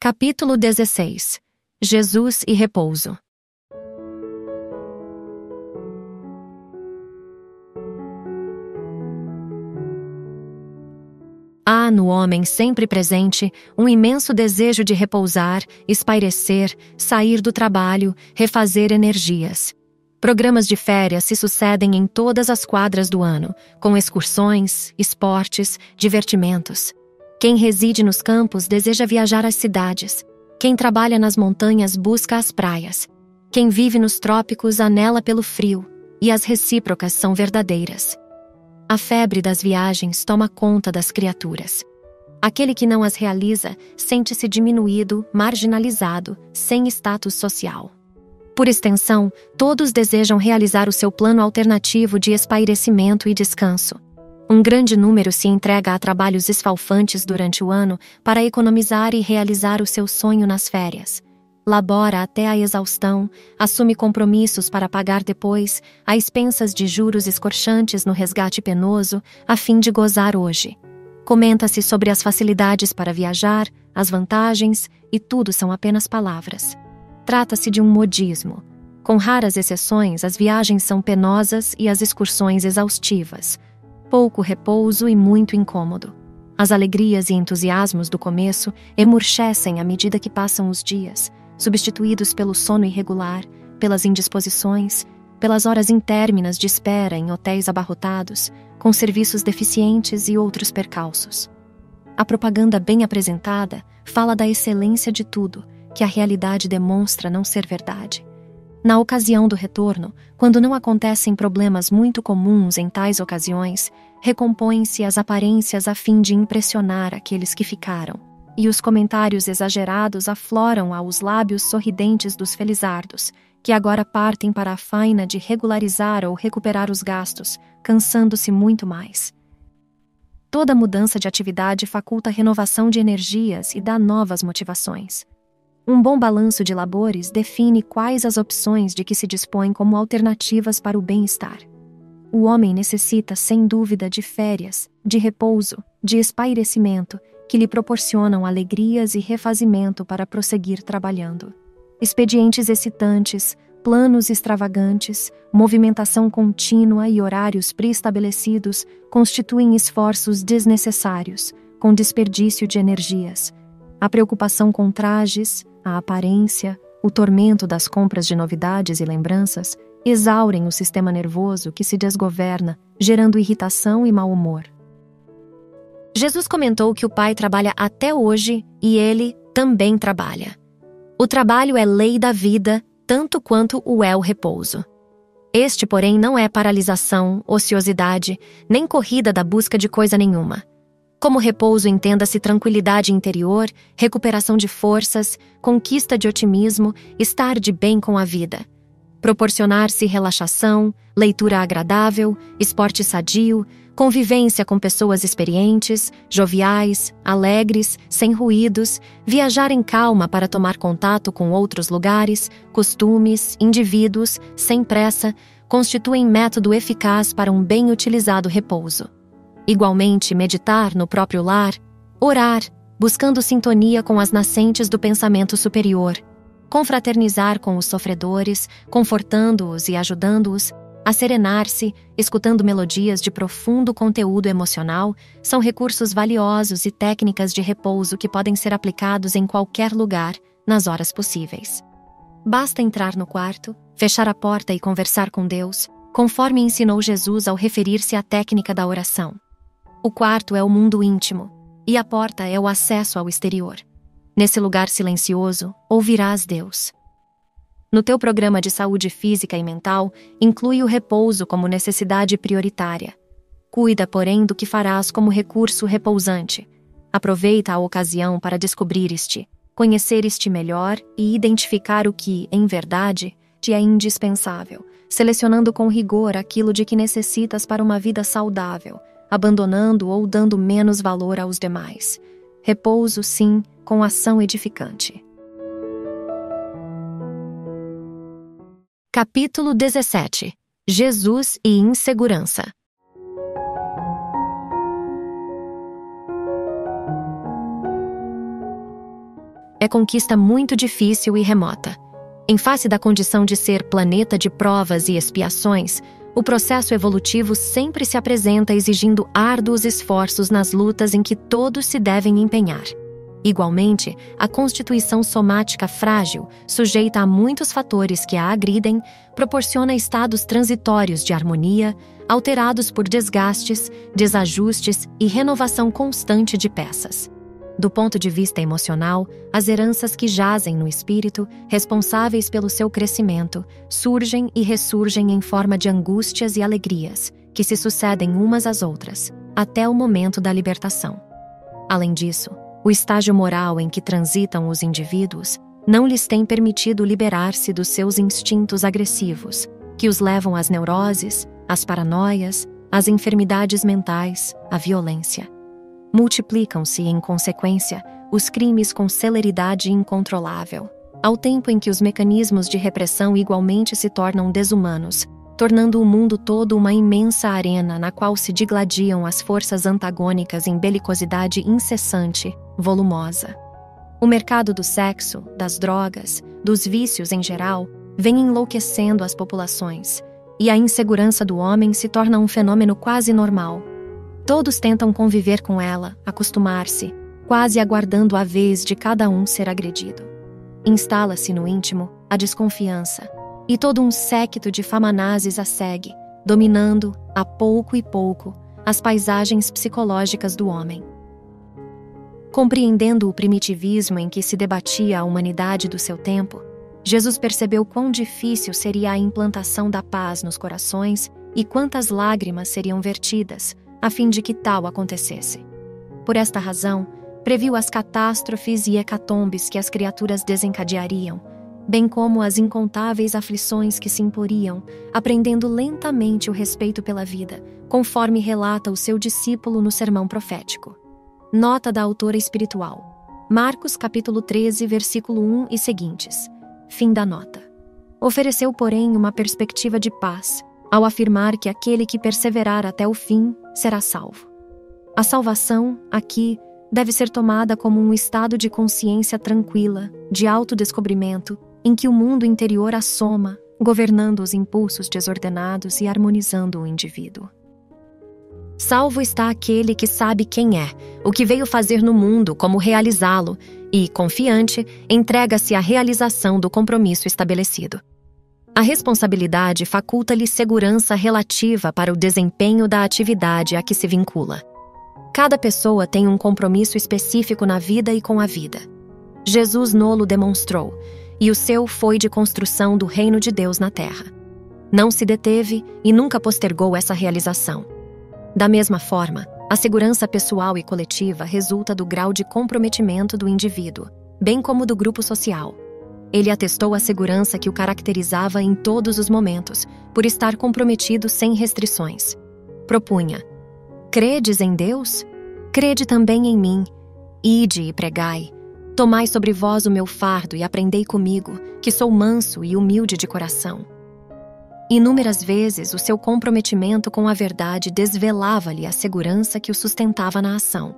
Capítulo 16 Jesus e Repouso Há no homem sempre presente um imenso desejo de repousar, espairecer, sair do trabalho, refazer energias. Programas de férias se sucedem em todas as quadras do ano, com excursões, esportes, divertimentos. Quem reside nos campos deseja viajar às cidades. Quem trabalha nas montanhas busca as praias. Quem vive nos trópicos anela pelo frio, e as recíprocas são verdadeiras. A febre das viagens toma conta das criaturas. Aquele que não as realiza sente-se diminuído, marginalizado, sem status social. Por extensão, todos desejam realizar o seu plano alternativo de espairecimento e descanso. Um grande número se entrega a trabalhos esfalfantes durante o ano para economizar e realizar o seu sonho nas férias. Labora até a exaustão, assume compromissos para pagar depois, a expensas de juros escorchantes no resgate penoso, a fim de gozar hoje. Comenta-se sobre as facilidades para viajar, as vantagens, e tudo são apenas palavras. Trata-se de um modismo. Com raras exceções, as viagens são penosas e as excursões exaustivas. Pouco repouso e muito incômodo. As alegrias e entusiasmos do começo emurchecem à medida que passam os dias, substituídos pelo sono irregular, pelas indisposições, pelas horas intérminas de espera em hotéis abarrotados, com serviços deficientes e outros percalços. A propaganda bem apresentada fala da excelência de tudo que a realidade demonstra não ser verdade. Na ocasião do retorno, quando não acontecem problemas muito comuns em tais ocasiões, recompõem-se as aparências a fim de impressionar aqueles que ficaram, e os comentários exagerados afloram aos lábios sorridentes dos felizardos, que agora partem para a faina de regularizar ou recuperar os gastos, cansando-se muito mais. Toda mudança de atividade faculta renovação de energias e dá novas motivações. Um bom balanço de labores define quais as opções de que se dispõe como alternativas para o bem-estar. O homem necessita, sem dúvida, de férias, de repouso, de espairecimento, que lhe proporcionam alegrias e refazimento para prosseguir trabalhando. Expedientes excitantes, planos extravagantes, movimentação contínua e horários pré-estabelecidos constituem esforços desnecessários, com desperdício de energias. A preocupação com trajes, a aparência, o tormento das compras de novidades e lembranças exaurem o sistema nervoso que se desgoverna, gerando irritação e mau humor. Jesus comentou que o Pai trabalha até hoje e ele também trabalha. O trabalho é lei da vida, tanto quanto o é o repouso. Este, porém, não é paralisação, ociosidade, nem corrida da busca de coisa nenhuma. Como repouso, entenda-se tranquilidade interior, recuperação de forças, conquista de otimismo, estar de bem com a vida. Proporcionar-se relaxação, leitura agradável, esporte sadio, convivência com pessoas experientes, joviais, alegres, sem ruídos, viajar em calma para tomar contato com outros lugares, costumes, indivíduos, sem pressa, constituem método eficaz para um bem utilizado repouso. Igualmente, meditar no próprio lar, orar, buscando sintonia com as nascentes do pensamento superior, confraternizar com os sofredores, confortando-os e ajudando-os, a serenar-se, escutando melodias de profundo conteúdo emocional, são recursos valiosos e técnicas de repouso que podem ser aplicados em qualquer lugar, nas horas possíveis. Basta entrar no quarto, fechar a porta e conversar com Deus, conforme ensinou Jesus ao referir-se à técnica da oração. O quarto é o mundo íntimo e a porta é o acesso ao exterior. Nesse lugar silencioso, ouvirás Deus. No teu programa de saúde física e mental, inclui o repouso como necessidade prioritária. Cuida, porém, do que farás como recurso repousante. Aproveita a ocasião para descobrir este, conhecer este melhor e identificar o que, em verdade, te é indispensável, selecionando com rigor aquilo de que necessitas para uma vida saudável abandonando ou dando menos valor aos demais. Repouso, sim, com ação edificante. Capítulo 17 Jesus e insegurança. é conquista muito difícil e remota. Em face da condição de ser planeta de provas e expiações, o processo evolutivo sempre se apresenta exigindo árduos esforços nas lutas em que todos se devem empenhar. Igualmente, a constituição somática frágil, sujeita a muitos fatores que a agridem, proporciona estados transitórios de harmonia, alterados por desgastes, desajustes e renovação constante de peças. Do ponto de vista emocional, as heranças que jazem no espírito, responsáveis pelo seu crescimento, surgem e ressurgem em forma de angústias e alegrias, que se sucedem umas às outras, até o momento da libertação. Além disso, o estágio moral em que transitam os indivíduos não lhes tem permitido liberar-se dos seus instintos agressivos, que os levam às neuroses, às paranoias, às enfermidades mentais, à violência. Multiplicam-se, em consequência, os crimes com celeridade incontrolável, ao tempo em que os mecanismos de repressão igualmente se tornam desumanos, tornando o mundo todo uma imensa arena na qual se digladiam as forças antagônicas em belicosidade incessante, volumosa. O mercado do sexo, das drogas, dos vícios em geral, vem enlouquecendo as populações, e a insegurança do homem se torna um fenômeno quase normal. Todos tentam conviver com ela, acostumar-se, quase aguardando a vez de cada um ser agredido. Instala-se no íntimo a desconfiança, e todo um séquito de famanazes a segue, dominando, a pouco e pouco, as paisagens psicológicas do homem. Compreendendo o primitivismo em que se debatia a humanidade do seu tempo, Jesus percebeu quão difícil seria a implantação da paz nos corações e quantas lágrimas seriam vertidas a fim de que tal acontecesse. Por esta razão, previu as catástrofes e hecatombes que as criaturas desencadeariam bem como as incontáveis aflições que se imporiam, aprendendo lentamente o respeito pela vida, conforme relata o seu discípulo no sermão profético. Nota da autora espiritual. Marcos capítulo 13, versículo 1 e seguintes. Fim da nota. Ofereceu, porém, uma perspectiva de paz, ao afirmar que aquele que perseverar até o fim será salvo. A salvação, aqui, deve ser tomada como um estado de consciência tranquila, de autodescobrimento, em que o mundo interior assoma, governando os impulsos desordenados e harmonizando o indivíduo. Salvo está aquele que sabe quem é, o que veio fazer no mundo, como realizá-lo, e, confiante, entrega-se à realização do compromisso estabelecido. A responsabilidade faculta-lhe segurança relativa para o desempenho da atividade a que se vincula. Cada pessoa tem um compromisso específico na vida e com a vida. Jesus nolo demonstrou, e o seu foi de construção do reino de Deus na terra. Não se deteve e nunca postergou essa realização. Da mesma forma, a segurança pessoal e coletiva resulta do grau de comprometimento do indivíduo, bem como do grupo social. Ele atestou a segurança que o caracterizava em todos os momentos, por estar comprometido sem restrições. Propunha: Credes em Deus? Crede também em mim. Ide e pregai. Tomai sobre vós o meu fardo e aprendei comigo, que sou manso e humilde de coração. Inúmeras vezes o seu comprometimento com a verdade desvelava-lhe a segurança que o sustentava na ação.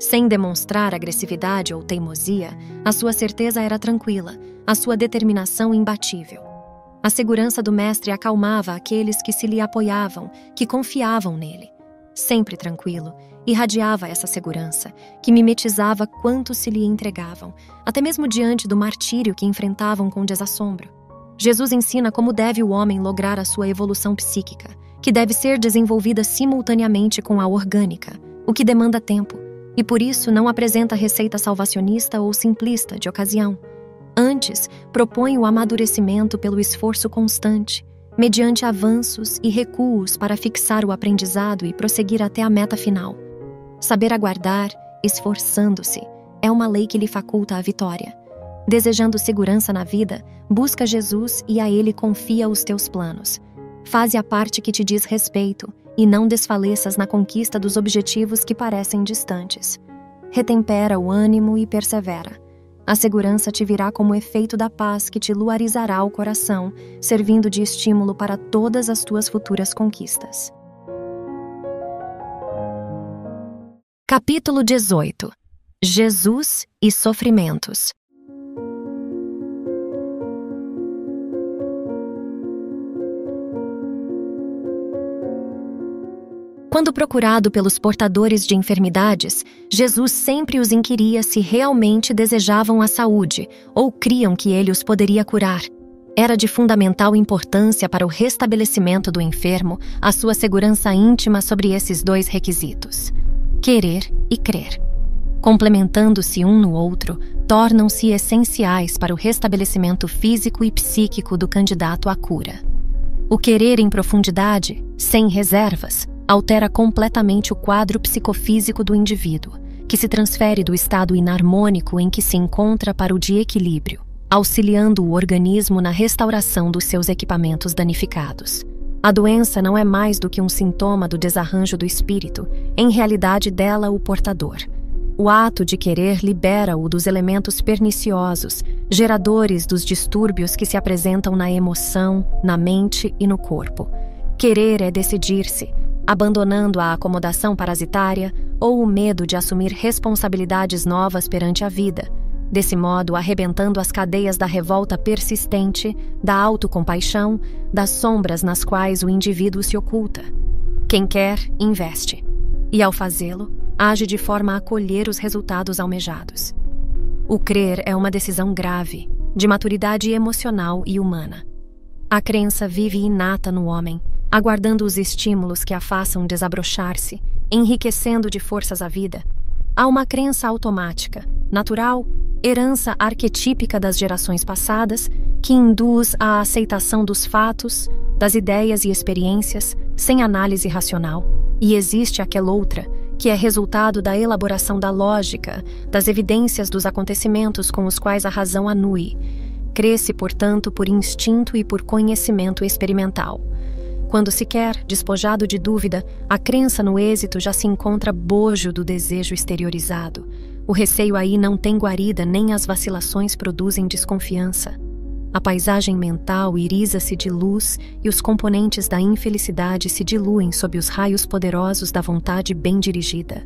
Sem demonstrar agressividade ou teimosia, a sua certeza era tranquila, a sua determinação imbatível. A segurança do Mestre acalmava aqueles que se lhe apoiavam, que confiavam nele. Sempre tranquilo, irradiava essa segurança, que mimetizava quanto se lhe entregavam, até mesmo diante do martírio que enfrentavam com desassombro. Jesus ensina como deve o homem lograr a sua evolução psíquica, que deve ser desenvolvida simultaneamente com a orgânica, o que demanda tempo, e por isso não apresenta receita salvacionista ou simplista de ocasião. Antes, propõe o amadurecimento pelo esforço constante, mediante avanços e recuos para fixar o aprendizado e prosseguir até a meta final. Saber aguardar, esforçando-se, é uma lei que lhe faculta a vitória. Desejando segurança na vida, busca Jesus e a Ele confia os teus planos. Faze a parte que te diz respeito e não desfaleças na conquista dos objetivos que parecem distantes. Retempera o ânimo e persevera. A segurança te virá como efeito da paz que te luarizará o coração, servindo de estímulo para todas as tuas futuras conquistas. Capítulo 18 Jesus e sofrimentos. Quando procurado pelos portadores de enfermidades, Jesus sempre os inquiria se realmente desejavam a saúde ou criam que ele os poderia curar. Era de fundamental importância para o restabelecimento do enfermo a sua segurança íntima sobre esses dois requisitos querer e crer. Complementando-se um no outro, tornam-se essenciais para o restabelecimento físico e psíquico do candidato à cura. O querer em profundidade, sem reservas, altera completamente o quadro psicofísico do indivíduo, que se transfere do estado inarmônico em que se encontra para o de equilíbrio, auxiliando o organismo na restauração dos seus equipamentos danificados. A doença não é mais do que um sintoma do desarranjo do espírito, em realidade dela o portador. O ato de querer libera-o dos elementos perniciosos, geradores dos distúrbios que se apresentam na emoção, na mente e no corpo. Querer é decidir-se, abandonando a acomodação parasitária ou o medo de assumir responsabilidades novas perante a vida, desse modo arrebentando as cadeias da revolta persistente, da autocompaixão, das sombras nas quais o indivíduo se oculta. Quem quer, investe, e ao fazê-lo, age de forma a colher os resultados almejados. O crer é uma decisão grave, de maturidade emocional e humana. A crença vive inata no homem, aguardando os estímulos que a façam desabrochar-se, enriquecendo de forças a vida. Há uma crença automática, natural, herança arquetípica das gerações passadas, que induz à aceitação dos fatos, das ideias e experiências, sem análise racional. E existe aquela outra, que é resultado da elaboração da lógica, das evidências dos acontecimentos com os quais a razão anui. Cresce, portanto, por instinto e por conhecimento experimental. Quando se quer, despojado de dúvida, a crença no êxito já se encontra bojo do desejo exteriorizado. O receio aí não tem guarida, nem as vacilações produzem desconfiança. A paisagem mental iriza-se de luz e os componentes da infelicidade se diluem sob os raios poderosos da vontade bem dirigida.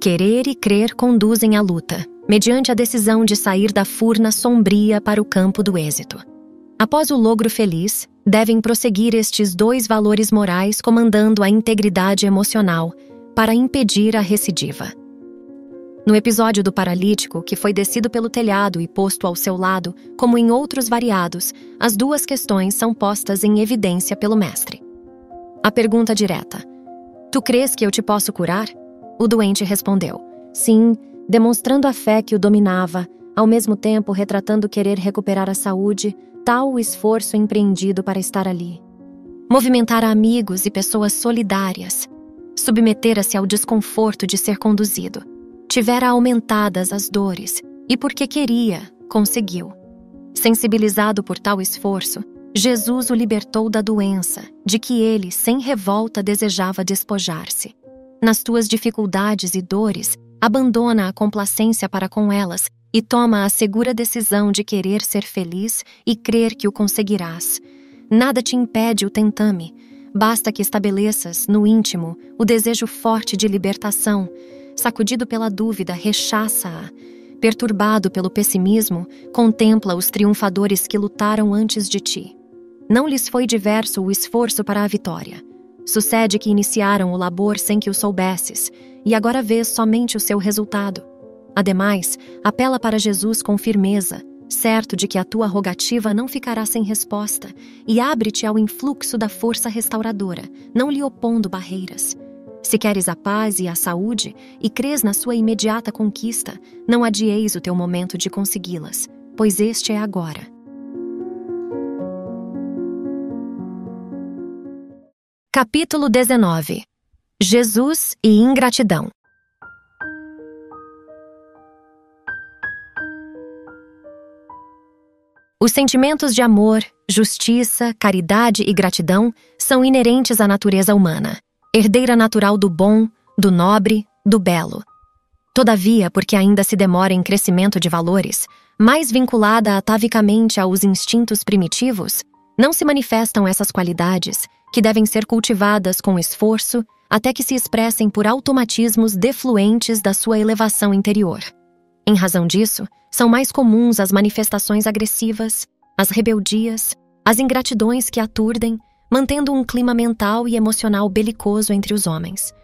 Querer e crer conduzem à luta, mediante a decisão de sair da furna sombria para o campo do êxito. Após o logro feliz, devem prosseguir estes dois valores morais comandando a integridade emocional para impedir a recidiva. No episódio do paralítico, que foi descido pelo telhado e posto ao seu lado, como em outros variados, as duas questões são postas em evidência pelo mestre. A pergunta direta: Tu crês que eu te posso curar? O doente respondeu: Sim, demonstrando a fé que o dominava, ao mesmo tempo retratando querer recuperar a saúde, tal o esforço empreendido para estar ali. Movimentar amigos e pessoas solidárias. Submeter-se ao desconforto de ser conduzido. Tivera aumentadas as dores e, porque queria, conseguiu. Sensibilizado por tal esforço, Jesus o libertou da doença, de que ele, sem revolta, desejava despojar-se. Nas tuas dificuldades e dores, abandona a complacência para com elas e toma a segura decisão de querer ser feliz e crer que o conseguirás. Nada te impede o tentame. Basta que estabeleças, no íntimo, o desejo forte de libertação. Sacudido pela dúvida, rechaça-a. Perturbado pelo pessimismo, contempla os triunfadores que lutaram antes de ti. Não lhes foi diverso o esforço para a vitória. Sucede que iniciaram o labor sem que o soubesses, e agora vês somente o seu resultado. Ademais, apela para Jesus com firmeza, certo de que a tua rogativa não ficará sem resposta, e abre-te ao influxo da força restauradora, não lhe opondo barreiras. Se queres a paz e a saúde e crês na sua imediata conquista, não adieis o teu momento de consegui-las, pois este é agora. Capítulo 19 Jesus e ingratidão. Os sentimentos de amor, justiça, caridade e gratidão são inerentes à natureza humana, herdeira natural do bom, do nobre, do belo. Todavia, porque ainda se demora em crescimento de valores, mais vinculada atavicamente aos instintos primitivos, não se manifestam essas qualidades, que devem ser cultivadas com esforço até que se expressem por automatismos defluentes da sua elevação interior. Em razão disso, são mais comuns as manifestações agressivas, as rebeldias, as ingratidões que aturdem, mantendo um clima mental e emocional belicoso entre os homens.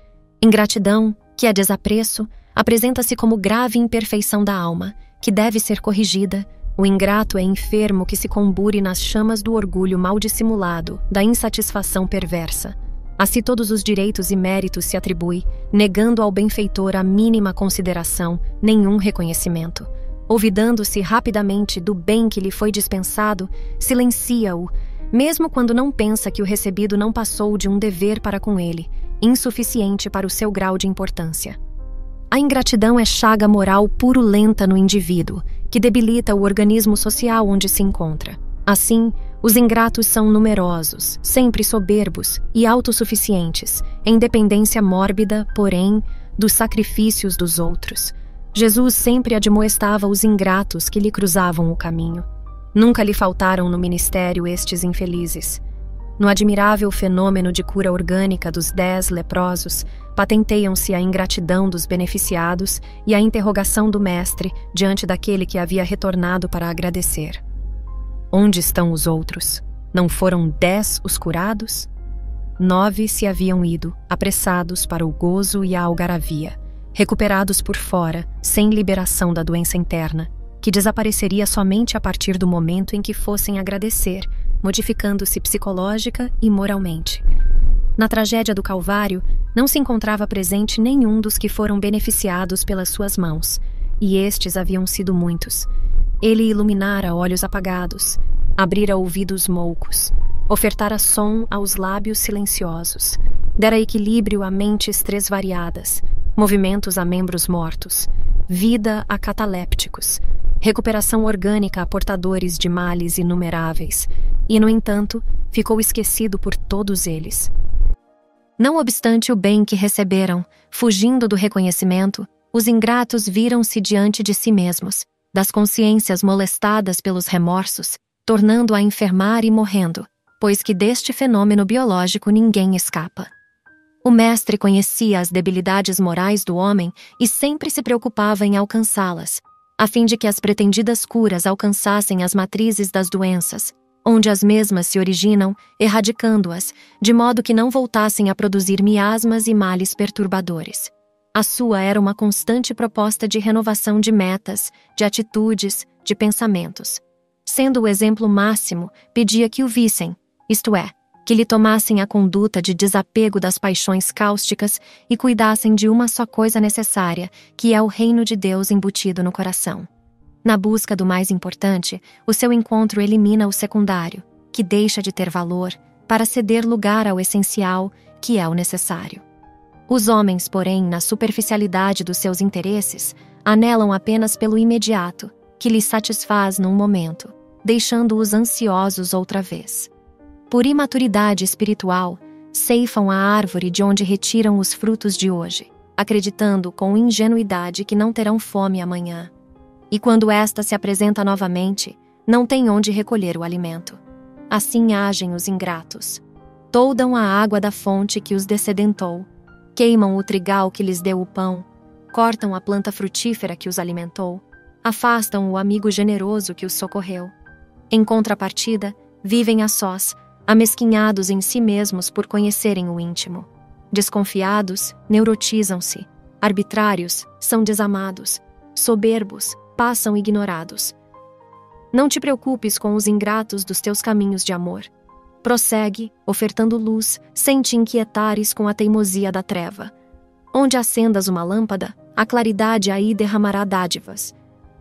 Ingratidão, que é desapreço, apresenta-se como grave imperfeição da alma, que deve ser corrigida. O ingrato é enfermo que se combure nas chamas do orgulho mal dissimulado, da insatisfação perversa. Assim todos os direitos e méritos se atribui, negando ao benfeitor a mínima consideração, nenhum reconhecimento. Olvidando-se rapidamente do bem que lhe foi dispensado, silencia-o, mesmo quando não pensa que o recebido não passou de um dever para com ele, insuficiente para o seu grau de importância. A ingratidão é chaga moral purulenta no indivíduo, que debilita o organismo social onde se encontra. Assim, os ingratos são numerosos, sempre soberbos e autossuficientes, em dependência mórbida, porém, dos sacrifícios dos outros. Jesus sempre admoestava os ingratos que lhe cruzavam o caminho. Nunca lhe faltaram no ministério estes infelizes. No admirável fenômeno de cura orgânica dos dez leprosos, patenteiam-se a ingratidão dos beneficiados e a interrogação do Mestre diante daquele que havia retornado para agradecer. Onde estão os outros? Não foram dez os curados? Nove se haviam ido, apressados para o gozo e a algaravia, recuperados por fora, sem liberação da doença interna, que desapareceria somente a partir do momento em que fossem agradecer modificando-se psicológica e moralmente. Na tragédia do Calvário, não se encontrava presente nenhum dos que foram beneficiados pelas suas mãos, e estes haviam sido muitos. Ele iluminara olhos apagados, abrira ouvidos moucos, ofertara som aos lábios silenciosos, dera equilíbrio a mentes tresvariadas, movimentos a membros mortos, vida a catalépticos, recuperação orgânica a portadores de males inumeráveis, e, no entanto, ficou esquecido por todos eles. Não obstante o bem que receberam, fugindo do reconhecimento, os ingratos viram-se diante de si mesmos, das consciências molestadas pelos remorsos, tornando a enfermar e morrendo, pois que deste fenômeno biológico ninguém escapa. O mestre conhecia as debilidades morais do homem e sempre se preocupava em alcançá-las, a fim de que as pretendidas curas alcançassem as matrizes das doenças, onde as mesmas se originam, erradicando-as, de modo que não voltassem a produzir miasmas e males perturbadores. A sua era uma constante proposta de renovação de metas, de atitudes, de pensamentos. Sendo o exemplo máximo, pedia que o vissem, isto é, que lhe tomassem a conduta de desapego das paixões cáusticas e cuidassem de uma só coisa necessária, que é o reino de Deus embutido no coração. Na busca do mais importante, o seu encontro elimina o secundário, que deixa de ter valor, para ceder lugar ao essencial, que é o necessário. Os homens, porém, na superficialidade dos seus interesses, anelam apenas pelo imediato, que lhes satisfaz num momento, deixando-os ansiosos outra vez. Por imaturidade espiritual, ceifam a árvore de onde retiram os frutos de hoje, acreditando com ingenuidade que não terão fome amanhã. E quando esta se apresenta novamente, não tem onde recolher o alimento. Assim agem os ingratos. Toldam a água da fonte que os descedentou, queimam o trigal que lhes deu o pão, cortam a planta frutífera que os alimentou, afastam o amigo generoso que os socorreu. Em contrapartida, vivem a sós, amesquinhados em si mesmos por conhecerem o íntimo. Desconfiados, neurotizam-se. Arbitrários, são desamados. Soberbos, passam ignorados. Não te preocupes com os ingratos dos teus caminhos de amor. Prossegue, ofertando luz, sem te inquietares com a teimosia da treva. Onde acendas uma lâmpada, a claridade aí derramará dádivas.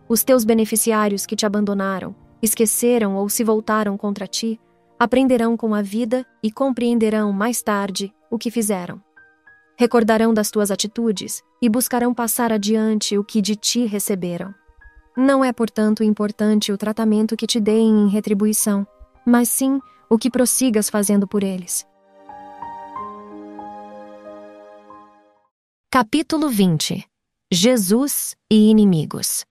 Os teus beneficiários que te abandonaram, esqueceram ou se voltaram contra ti, aprenderão com a vida e compreenderão mais tarde o que fizeram. Recordarão das tuas atitudes e buscarão passar adiante o que de ti receberam. Não é, portanto, importante o tratamento que te deem em retribuição, mas sim o que prossigas fazendo por eles. Capítulo 20 Jesus e inimigos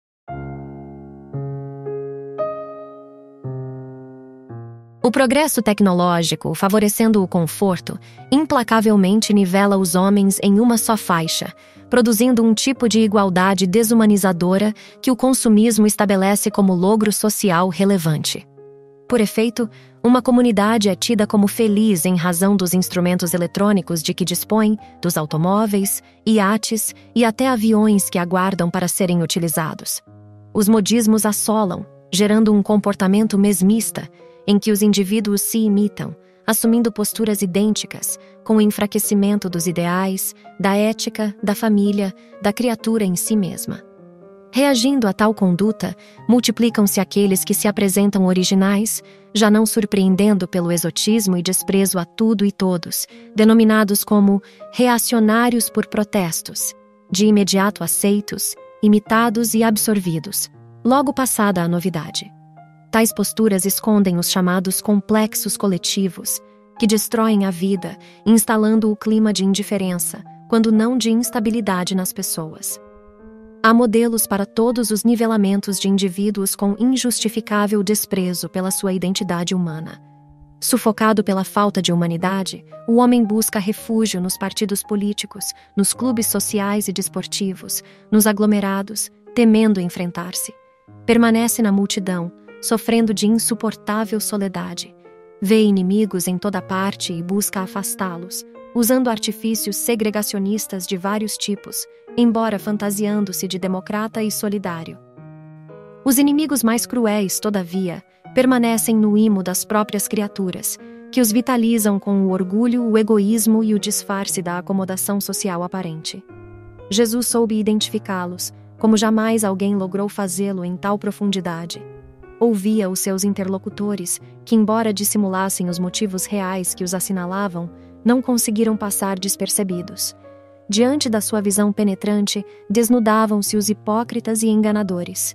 O progresso tecnológico, favorecendo o conforto, implacavelmente nivela os homens em uma só faixa, produzindo um tipo de igualdade desumanizadora que o consumismo estabelece como logro social relevante. Por efeito, uma comunidade é tida como feliz em razão dos instrumentos eletrônicos de que dispõe, dos automóveis, iates e até aviões que aguardam para serem utilizados. Os modismos assolam, gerando um comportamento mesmista, em que os indivíduos se imitam, assumindo posturas idênticas, com o enfraquecimento dos ideais, da ética, da família, da criatura em si mesma. Reagindo a tal conduta, multiplicam-se aqueles que se apresentam originais, já não surpreendendo pelo exotismo e desprezo a tudo e todos, denominados como reacionários por protestos, de imediato aceitos, imitados e absorvidos, logo passada a novidade. Tais posturas escondem os chamados complexos coletivos, que destroem a vida, instalando o clima de indiferença, quando não de instabilidade nas pessoas. Há modelos para todos os nivelamentos de indivíduos com injustificável desprezo pela sua identidade humana. Sufocado pela falta de humanidade, o homem busca refúgio nos partidos políticos, nos clubes sociais e desportivos, nos aglomerados, temendo enfrentar-se. Permanece na multidão, sofrendo de insuportável soledade. Vê inimigos em toda parte e busca afastá-los, usando artifícios segregacionistas de vários tipos, embora fantasiando-se de democrata e solidário. Os inimigos mais cruéis, todavia, permanecem no imo das próprias criaturas, que os vitalizam com o orgulho, o egoísmo e o disfarce da acomodação social aparente. Jesus soube identificá-los, como jamais alguém logrou fazê-lo em tal profundidade. Ouvia os seus interlocutores, que, embora dissimulassem os motivos reais que os assinalavam, não conseguiram passar despercebidos. Diante da sua visão penetrante, desnudavam-se os hipócritas e enganadores.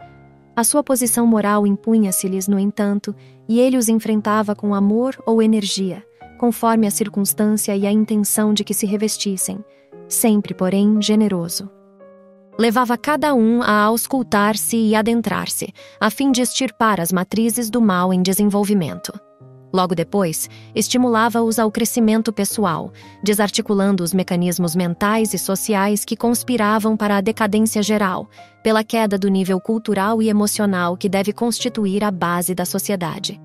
A sua posição moral impunha-se-lhes, no entanto, e ele os enfrentava com amor ou energia, conforme a circunstância e a intenção de que se revestissem, sempre, porém, generoso levava cada um a auscultar-se e adentrar-se, a fim de extirpar as matrizes do mal em desenvolvimento. Logo depois, estimulava-os ao crescimento pessoal, desarticulando os mecanismos mentais e sociais que conspiravam para a decadência geral, pela queda do nível cultural e emocional que deve constituir a base da sociedade.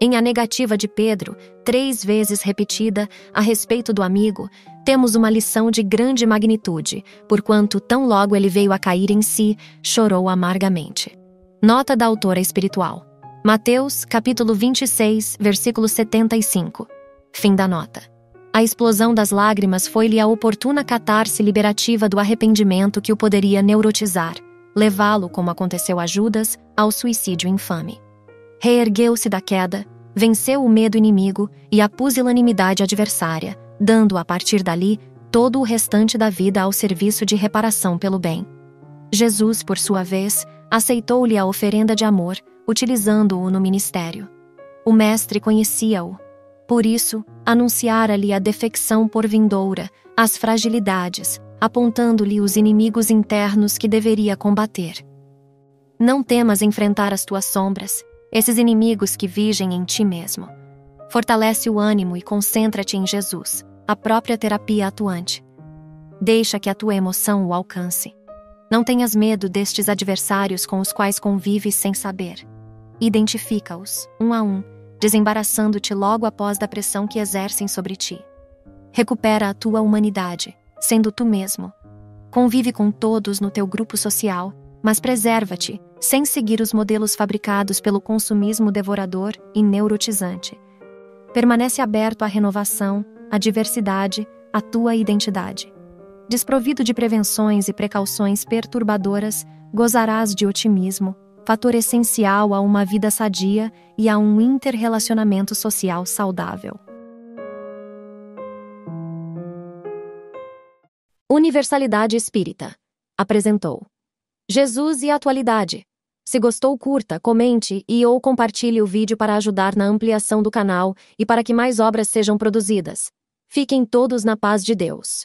Em a negativa de Pedro, três vezes repetida, a respeito do amigo, temos uma lição de grande magnitude, porquanto, tão logo ele veio a cair em si, chorou amargamente. Nota da autora espiritual. Mateus, capítulo 26, versículo 75. Fim da nota. A explosão das lágrimas foi-lhe a oportuna catarse liberativa do arrependimento que o poderia neurotizar, levá-lo, como aconteceu a Judas, ao suicídio infame. Reergueu-se da queda, venceu o medo inimigo e a pusilanimidade adversária, dando a partir dali todo o restante da vida ao serviço de reparação pelo bem. Jesus, por sua vez, aceitou-lhe a oferenda de amor, utilizando-o no ministério. O Mestre conhecia-o. Por isso, anunciara-lhe a defecção por vindoura, as fragilidades, apontando-lhe os inimigos internos que deveria combater. Não temas enfrentar as tuas sombras, esses inimigos que vigem em ti mesmo. Fortalece o ânimo e concentra-te em Jesus, a própria terapia atuante. Deixa que a tua emoção o alcance. Não tenhas medo destes adversários com os quais convives sem saber. Identifica-os, um a um, desembaraçando-te logo após da pressão que exercem sobre ti. Recupera a tua humanidade, sendo tu mesmo. Convive com todos no teu grupo social mas preserva-te, sem seguir os modelos fabricados pelo consumismo devorador e neurotizante. Permanece aberto à renovação, à diversidade, à tua identidade. Desprovido de prevenções e precauções perturbadoras, gozarás de otimismo, fator essencial a uma vida sadia e a um interrelacionamento social saudável. Universalidade Espírita apresentou Jesus e a atualidade. Se gostou, curta, comente e ou compartilhe o vídeo para ajudar na ampliação do canal e para que mais obras sejam produzidas. Fiquem todos na paz de Deus.